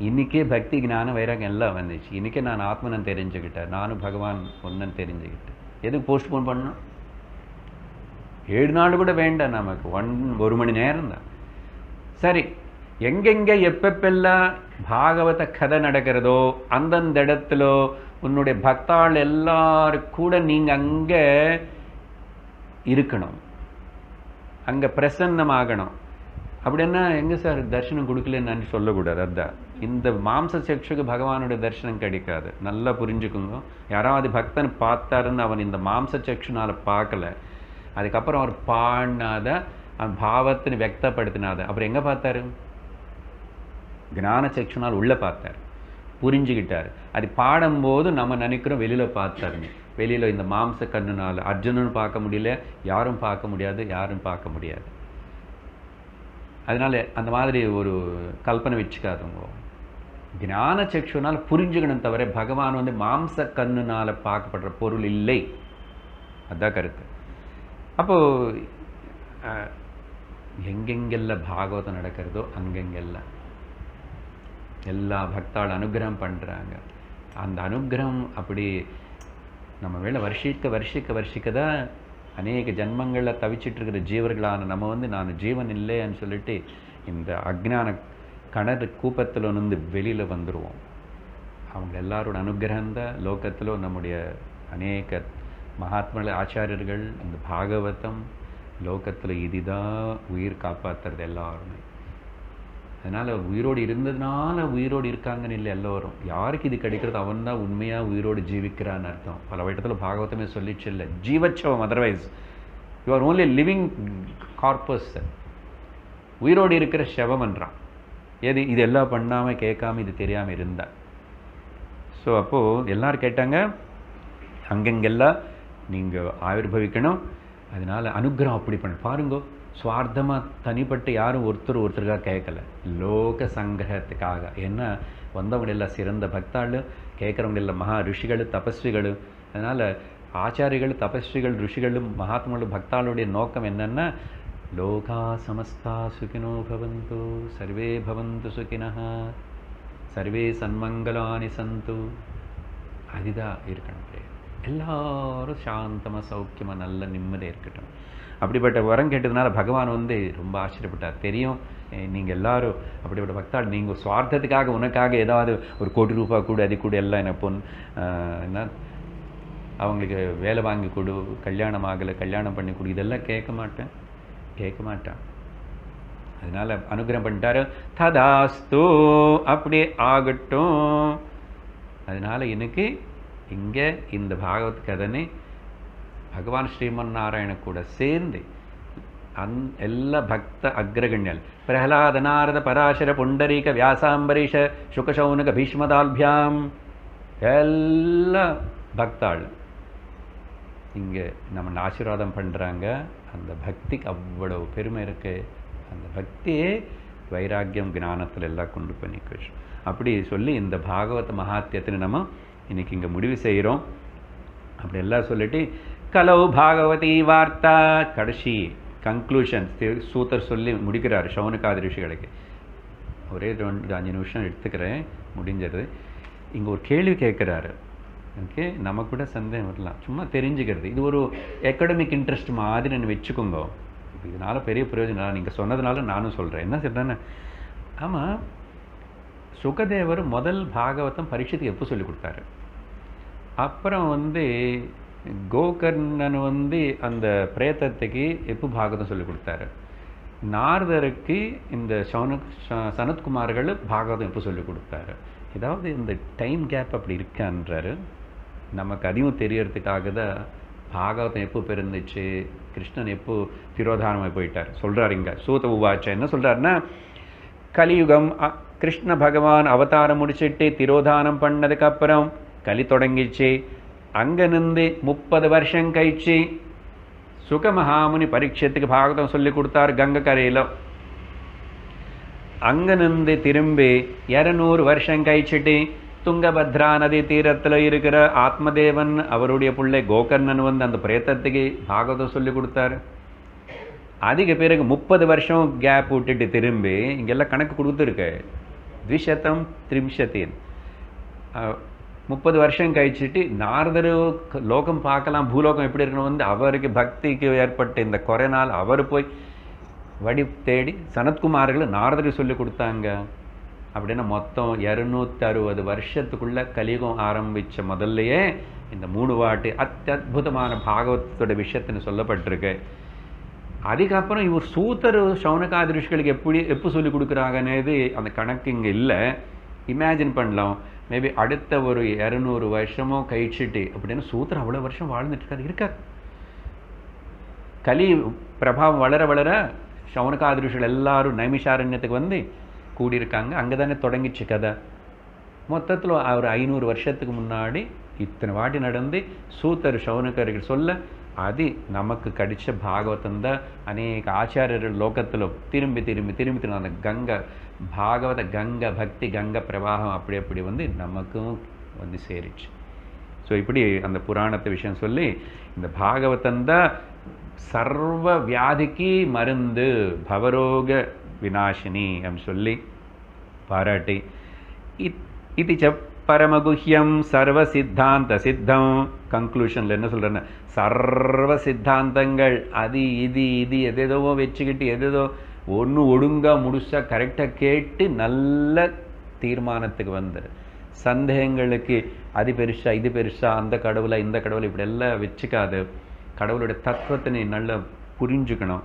இன்னைக்கே பக்தி ஞானம் வைராகம் எல்லாம் வந்துச்சு. இன்றைக்கே நான் ஆத்மனன் தெரிஞ்சுக்கிட்டேன். நானும் பகவான் ஒன்னன் தெரிஞ்சுக்கிட்டேன். எதுக்கு போஸ்ட்போன் பண்ணணும்? ஏழு நாள் கூட வேண்டாம் நமக்கு. ஒன் ஒரு மணி நேரம் தான். சரி எங்கெங்கே எப்பப்பெல்லாம் பாகவத கதை நடக்கிறதோ அந்தந்த இடத்துல உன்னுடைய பக்தாள் எல்லாரும் கூட நீங்கள் அங்கே இருக்கணும். அங்கே பிரசன்னமாகணும். அப்படின்னா எங்கே சார் தர்ஷனம் கொடுக்கலன்னு சொல்லக்கூடாது அதான். இந்த மாம்ச சக்ஷுக்கு பகவானுடைய தரிசனம் கிடைக்காது. நல்லா புரிஞ்சுக்குங்க. யாராவது பக்தன் பார்த்தாருன்னு அவன் இந்த மாம்ச சக்ஷுனால பார்க்கல. அதுக்கப்புறம் அவர் பாடினாத அவன் பாவத்தின்னு வெக்தப்படுத்தினாத அப்புறம் எங்க பார்த்தாரு? ஞான சக்ஷுனால் உள்ள பார்த்தார். புரிஞ்சுக்கிட்டார். அது பாடும்போது நம்ம நினைக்கிறோம் வெளியில பார்த்தாருன்னு வெளியில இந்த மாம்ச கண்ணுனால் அர்ஜுனன் பார்க்க முடியல யாரும் பார்க்க முடியாது யாரும் பார்க்க முடியாது. அதனால அந்த மாதிரி ஒரு கல்பனை வச்சுக்காதுங்க ஞான சக்ஷுனால் புரிஞ்சுக்கணும் தவிர பகவான் வந்து மாம்ச கண்ணுனால் பார்க்கப்படுற பொருள் இல்லை. அதான் கருத்து. அப்போது எங்கெங்கெல்லாம் பாகவதம் நடக்கிறதோ அங்கெங்கெல்லாம் எல்லா பக்தாள் அனுகிரகம் பண்ணுறாங்க அந்த அனுகிரகம் அப்படி நம்ம வேலை வருஷிக்க வருஷிக்க வருஷிக்க தான் அநேக ஜன்மங்களில் தவிச்சிட்டு இருக்கிற ஜீவர்களான நம்ம வந்து நான் ஜீவன் இல்லைன்னு சொல்லிட்டு இந்த அக்ஞான கணறு கூப்பத்தில் வந்து வெளியில் வந்துடுவோம் அவங்க எல்லாரோட அனுகிரகம் தான் லோகத்தில் நம்முடைய அநேக மகாத்மர்கள் ஆச்சாரியர்கள் அந்த பாகவதம் லோகத்தில் இதுதான் உயிர் காப்பாற்றுறது எல்லாருமே. அதனால் உயிரோடு இருந்ததுனால உயிரோடு இருக்காங்கன்னு இல்லை எல்லோரும். யாருக்கு இது கிடைக்கிறது? அவன் தான் உண்மையாக உயிரோடு ஜீவிக்கிறான்னு அர்த்தம். பல இடத்துல பாகவதமே சொல்லிச்சு இல்லை. ஜீவச்சவம் otherwise you are only living corpus உயிரோடு இருக்கிற செவம்ன்றான் எது இது எல்லாம் கேட்காம இது தெரியாமல் இருந்தா. ஸோ அப்போது எல்லோரும் கேட்டாங்க அங்கங்கெல்லாம் நீங்கள் ஆவிர்பவிக்கணும் அதனால் அனுகிரகம் அப்படி பண்ண. பாருங்க சுவார்த்தமாக தனிப்பட்டு யாரும் ஒருத்தர் ஒருத்தருக்காக கேட்கல லோக சங்கிரகத்துக்காக. ஏன்னா வந்தவங்க எல்லாம் சிறந்த பக்தாள் கேட்குறவங்க எல்லாம் மகா ரிஷிகள் தபஸ்விகள். அதனால் ஆச்சாரிகள் தபஸ்விகள் ரிஷிகளும் மகாத்மாவும் பக்தாளுடைய நோக்கம் என்னென்னா லோகா சமஸ்தா சுகினோ பவந்து சர்வே பவந்து சுகினः சர்வே சன்மங்களானி சந்து அதுதான் இருக்கணும் எல்லாரும் சாந்தமா சௌக்கியமாக நல்ல நிம்மதியாக இருக்கட்டும். அப்படிப்பட்ட வரம் கேட்டதுனால பகவான் வந்து ரொம்ப ஆச்சரியப்பட்டார். தெரியும் நீங்கள் எல்லாரும் அப்படிப்பட்ட பக்தாள் நீங்கள் சுவார்த்தத்துக்காக உனக்காக ஏதாவது ஒரு கோடி ரூபாய் கூட அது கூட எல்லாம் என்ன பொன் என்ன? அவங்களுக்கு வேலை வாங்கி கொடு கல்யாணம் ஆகலை கல்யாணம் பண்ணி கொடு இதெல்லாம் கேட்க மாட்டேன். கேட்க மாட்டான் அதனால அனுகிரகம் பண்ணிட்டாரு. ததாஸ்து அப்படியே ஆகட்டும். அதனால எனக்கு இங்கே இந்த பாகவத் கதனை பகவான் ஸ்ரீமன் நாராயண கூட சேர்ந்து அந் எல்லா பக்த அக்ரகண்யல் பிரஹலாத நாரத பராசர புண்டரீக வியாசாம்பரீஷ சுகசௌனக பீஷ்மதால்பியாம் எல்லா பக்தாள் இங்கே நம்ம ஆசீர்வாதம் பண்ணுறாங்க அந்த பக்திக்கு அவ்வளவு பெருமை இருக்குது அந்த பக்தியே வைராக்கியம் ஞானத்துல எல்லாம் கொண்டு போய் நிக்க வச்சு. அப்படி சொல்லி இந்த பாகவத மகாத்தியத்தின் நம்ம இன்னைக்கு இங்கே முடிவு செய்கிறோம் அப்படி எல்லாம் சொல்லிட்டு கலவு பாகவதி வார்த்தா. கடைசி கன்க்ளூஷன் சூத்தர் சொல்லி முடிக்கிறார் சௌனகாதி ரிஷிகளுக்கு ஒரே ரெண்டு அஞ்சு நிமிஷம் எடுத்துக்கிறேன் முடிஞ்சது. இங்கே ஒரு கேள்வி கேட்குறாரு. ஓகே நமக்கு கூட சந்தேகம் வரலாம். சும்மா தெரிஞ்சுக்கிறது. இது ஒரு அகாடமிக் இன்ட்ரெஸ்ட் மாதிரி நான் வச்சுக்கோங்க. இதனால் பெரிய பிரயோஜனம் நீங்கள் சொன்னதுனால நானும் சொல்கிறேன் என்ன சொல்கிறேன்னு ஆமாம் சுகதேவர் முதல் பாகவதம் பரீட்சத்துக்கு எப்போ சொல்லி கொடுத்தாரு? அப்புறம் வந்து கோகர்ணன் வந்து அந்த பிரேத்தத்துக்கு எப்போ பாகவதம் சொல்லி கொடுத்தாரு? நாரதருக்கு இந்த சௌன சனத்குமார்கள் பாகவதம் எப்போ சொல்லி கொடுத்தாரு? ஏதாவது இந்த டைம் கேப் அப்படி இருக்கான்றாரு நமக்கு அதிகம் தெரியறதுக்காக தான் பாகவதம் எப்போ பிறந்துச்சு கிருஷ்ணன் எப்போ திரோதானமாய் போயிட்டார்? சொல்றாரு இங்க. சூத உவாச்ச என்ன சொல்றாருன்னா கலியுகம் கிருஷ்ண பகவான் அவதாரம் முடிச்சிட்டு திரோதானம் பண்ணதுக்கப்புறம் கலி தொடங்கிச்சு. அங்கே நின்று முப்பது வருஷம் கழிச்சு சுகமகாமுனி பரீட்சத்துக்கு பாகவதம் சொல்லி கொடுத்தார் கங்கை கரையில். அங்கே நின்று திரும்பி இரநூறு வருஷம் கழிச்சுட்டு துங்கபத்ரா நதி தீரத்தில் இருக்கிற ஆத்மதேவன் அவருடைய பிள்ளை கோகர்ணன் வந்து அந்த பிரேத்தத்துக்கு பாகவதம் சொல்லி கொடுத்தாரு. அதுக்கு பிறகு முப்பது வருஷம் கேப் விட்டுட்டு திரும்பி இங்கெல்லாம் கணக்கு கொடுத்துருக்கு. த்விஷதம் திரிம்ஷத்தின் முப்பது வருஷம் கழிச்சிட்டு நாரதரு லோகம் பார்க்கலாம் பூலோகம் எப்படி இருக்கணும் வந்து அவருக்கு பக்திக்கு ஏற்பட்ட இந்த குறைநாள் அவர் போய் வடி தேடி சனத்குமார்கள் நாரதர் சொல்லி கொடுத்தாங்க. அப்படின்னா மொத்தம் இரநூத்தி அறுபது வருஷத்துக்குள்ள கலியுகம் ஆரம்பிச்ச முதல்லயே இந்த மூணு வாட்டு அத்தியுதமான பாகவத்தோட விஷயத்துன்னு சொல்லப்பட்டிருக்கு. அதுக்கப்புறம் இவர் சூத்தர் சௌனகாதிருஷ்களுக்கு எப்படி எப்போ சொல்லி கொடுக்குறாங்கன்னது அந்த கணக்கு இங்கே இல்லை. இமேஜின் பண்ணலாம். மேபி அடுத்த ஒரு இரநூறு வருஷமோ கழிச்சிட்டு அப்படின்னு சூத்திரம் அவ்வளோ வருஷம் வாழ்ந்துட்டு இருக்காரு. இருக்கார். கலி பிரபாவம் வளர வளர சௌனகாதிருஷிகள் எல்லாரும் நைமிஷாரண்யத்துக்கு வந்து கூடியிருக்காங்க. அங்கே தானே தொடங்கிச்சு கதை. மொத்தத்தில் ஒரு ஐநூறு வருஷத்துக்கு முன்னாடி இத்தனை வாட்டி நடந்து சூத்தர் சௌனகர்கள் சொல்ல அது நமக்கு கடித்த பாகவதம் தான். அநேக ஆச்சாரியர்கள் லோகத்தில் திரும்பி திரும்பி திரும்பி திரும்ப அந்த கங்கை பாகவத கங்கை பக்தி கங்கை பிரவாகம் அப்படி அப்படி வந்து நமக்கும் வந்து சேரிச்சு. ஸோ இப்படி அந்த புராணத்தை விஷயம் சொல்லி இந்த பாகவதம் தான் சர்வ வியாதிக்கு மருந்து பவரோக விநாசினி அப்படின்னு சொல்லி பாராட்டி. இத் இது ச பரமகுஹ்யம் சர்வ சித்தாந்த சித்தம் கன்க்ளூஷனில் என்ன சொல்கிறேன்னா சர்வ சித்தாந்தங்கள் அது இது இது எதேதோ வச்சுக்கிட்டு எதேதோ ஒன்று ஒழுங்காக முடிச்சா கரெக்டாக கேட்டு நல்ல தீர்மானத்துக்கு வந்துரு. சந்தேகங்களுக்கு அது பெருசா இது பெருசா அந்த கடவுளை இந்த கடவுளை இப்படி எல்லாம் வச்சுக்காது. கடவுளுடைய தத்துவத்தை நீ நல்லா புரிஞ்சுக்கணும்.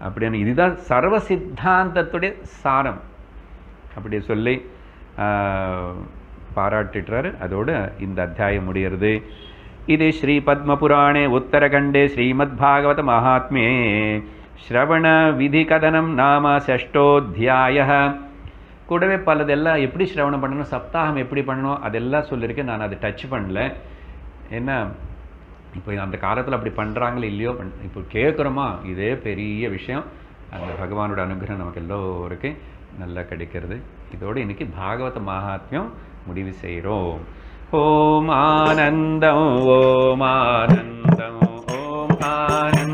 அப்படின்னு இதுதான் சர்வ சித்தாந்தத்துடைய சாரம். அப்படி சொல்லி ஆஹ், பாராட்டிட்டுறாரு இந்த அத்தியாயம் முடிகிறது. இது ஸ்ரீ பத்மபுராணே உத்தரகண்டே ஸ்ரீமத் பாகவத மகாத்மியே ஸ்ரவண விதி கதனம் நாம ஷஷ்டோத்தியாய கூடவே பலதெல்லாம் எப்படி ஸ்ரவணம் பண்ணணும் சப்தாகம் எப்படி பண்ணணும் அதெல்லாம் சொல்லியிருக்கேன். நான் அதை டச் பண்ணல. என்ன இப்போ அந்த காலத்தில் அப்படி பண்ணுறாங்களோ இல்லையோ பண் இப்போ கேட்குறோமா? இதே பெரிய விஷயம். அந்த பகவானோட அனுகிரகம் நமக்கு எல்லோருக்கும் நல்லா கிடைக்கிறது. இதோடு இன்னைக்கு பாகவத மகாத்மியம் முடிவு செய்கிறோம். ஓம் ஆனந்தம் ஓம் ஆனந்தம் ஓம் ஆனந்தம்.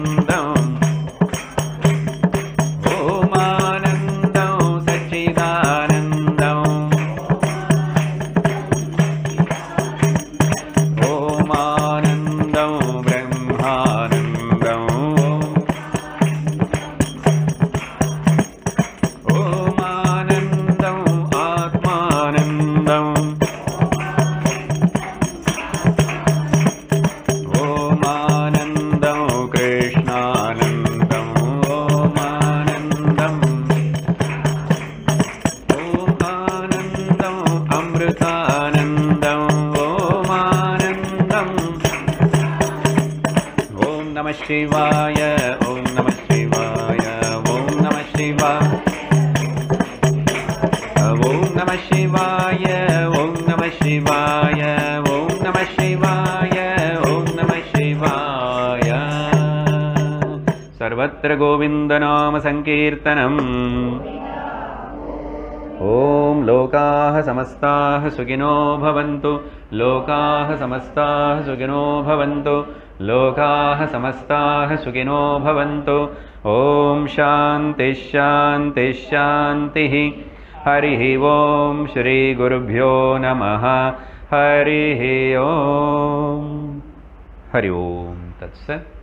गोविन्दनामसङ्कीर्तनम् ॐ लोकाः समस्ताः सुखिनो भवन्तु। लोकाः समस्ताः सुखिनो भवन्तु। लोकाः समस्ताः सुखिनो भवन्तु। ॐ शान्तिः शान्तिः शान्तिः। हरिः ॐ श्रीगुरुभ्यो नमः। हरिः ॐ हरि ओं। तत्सत्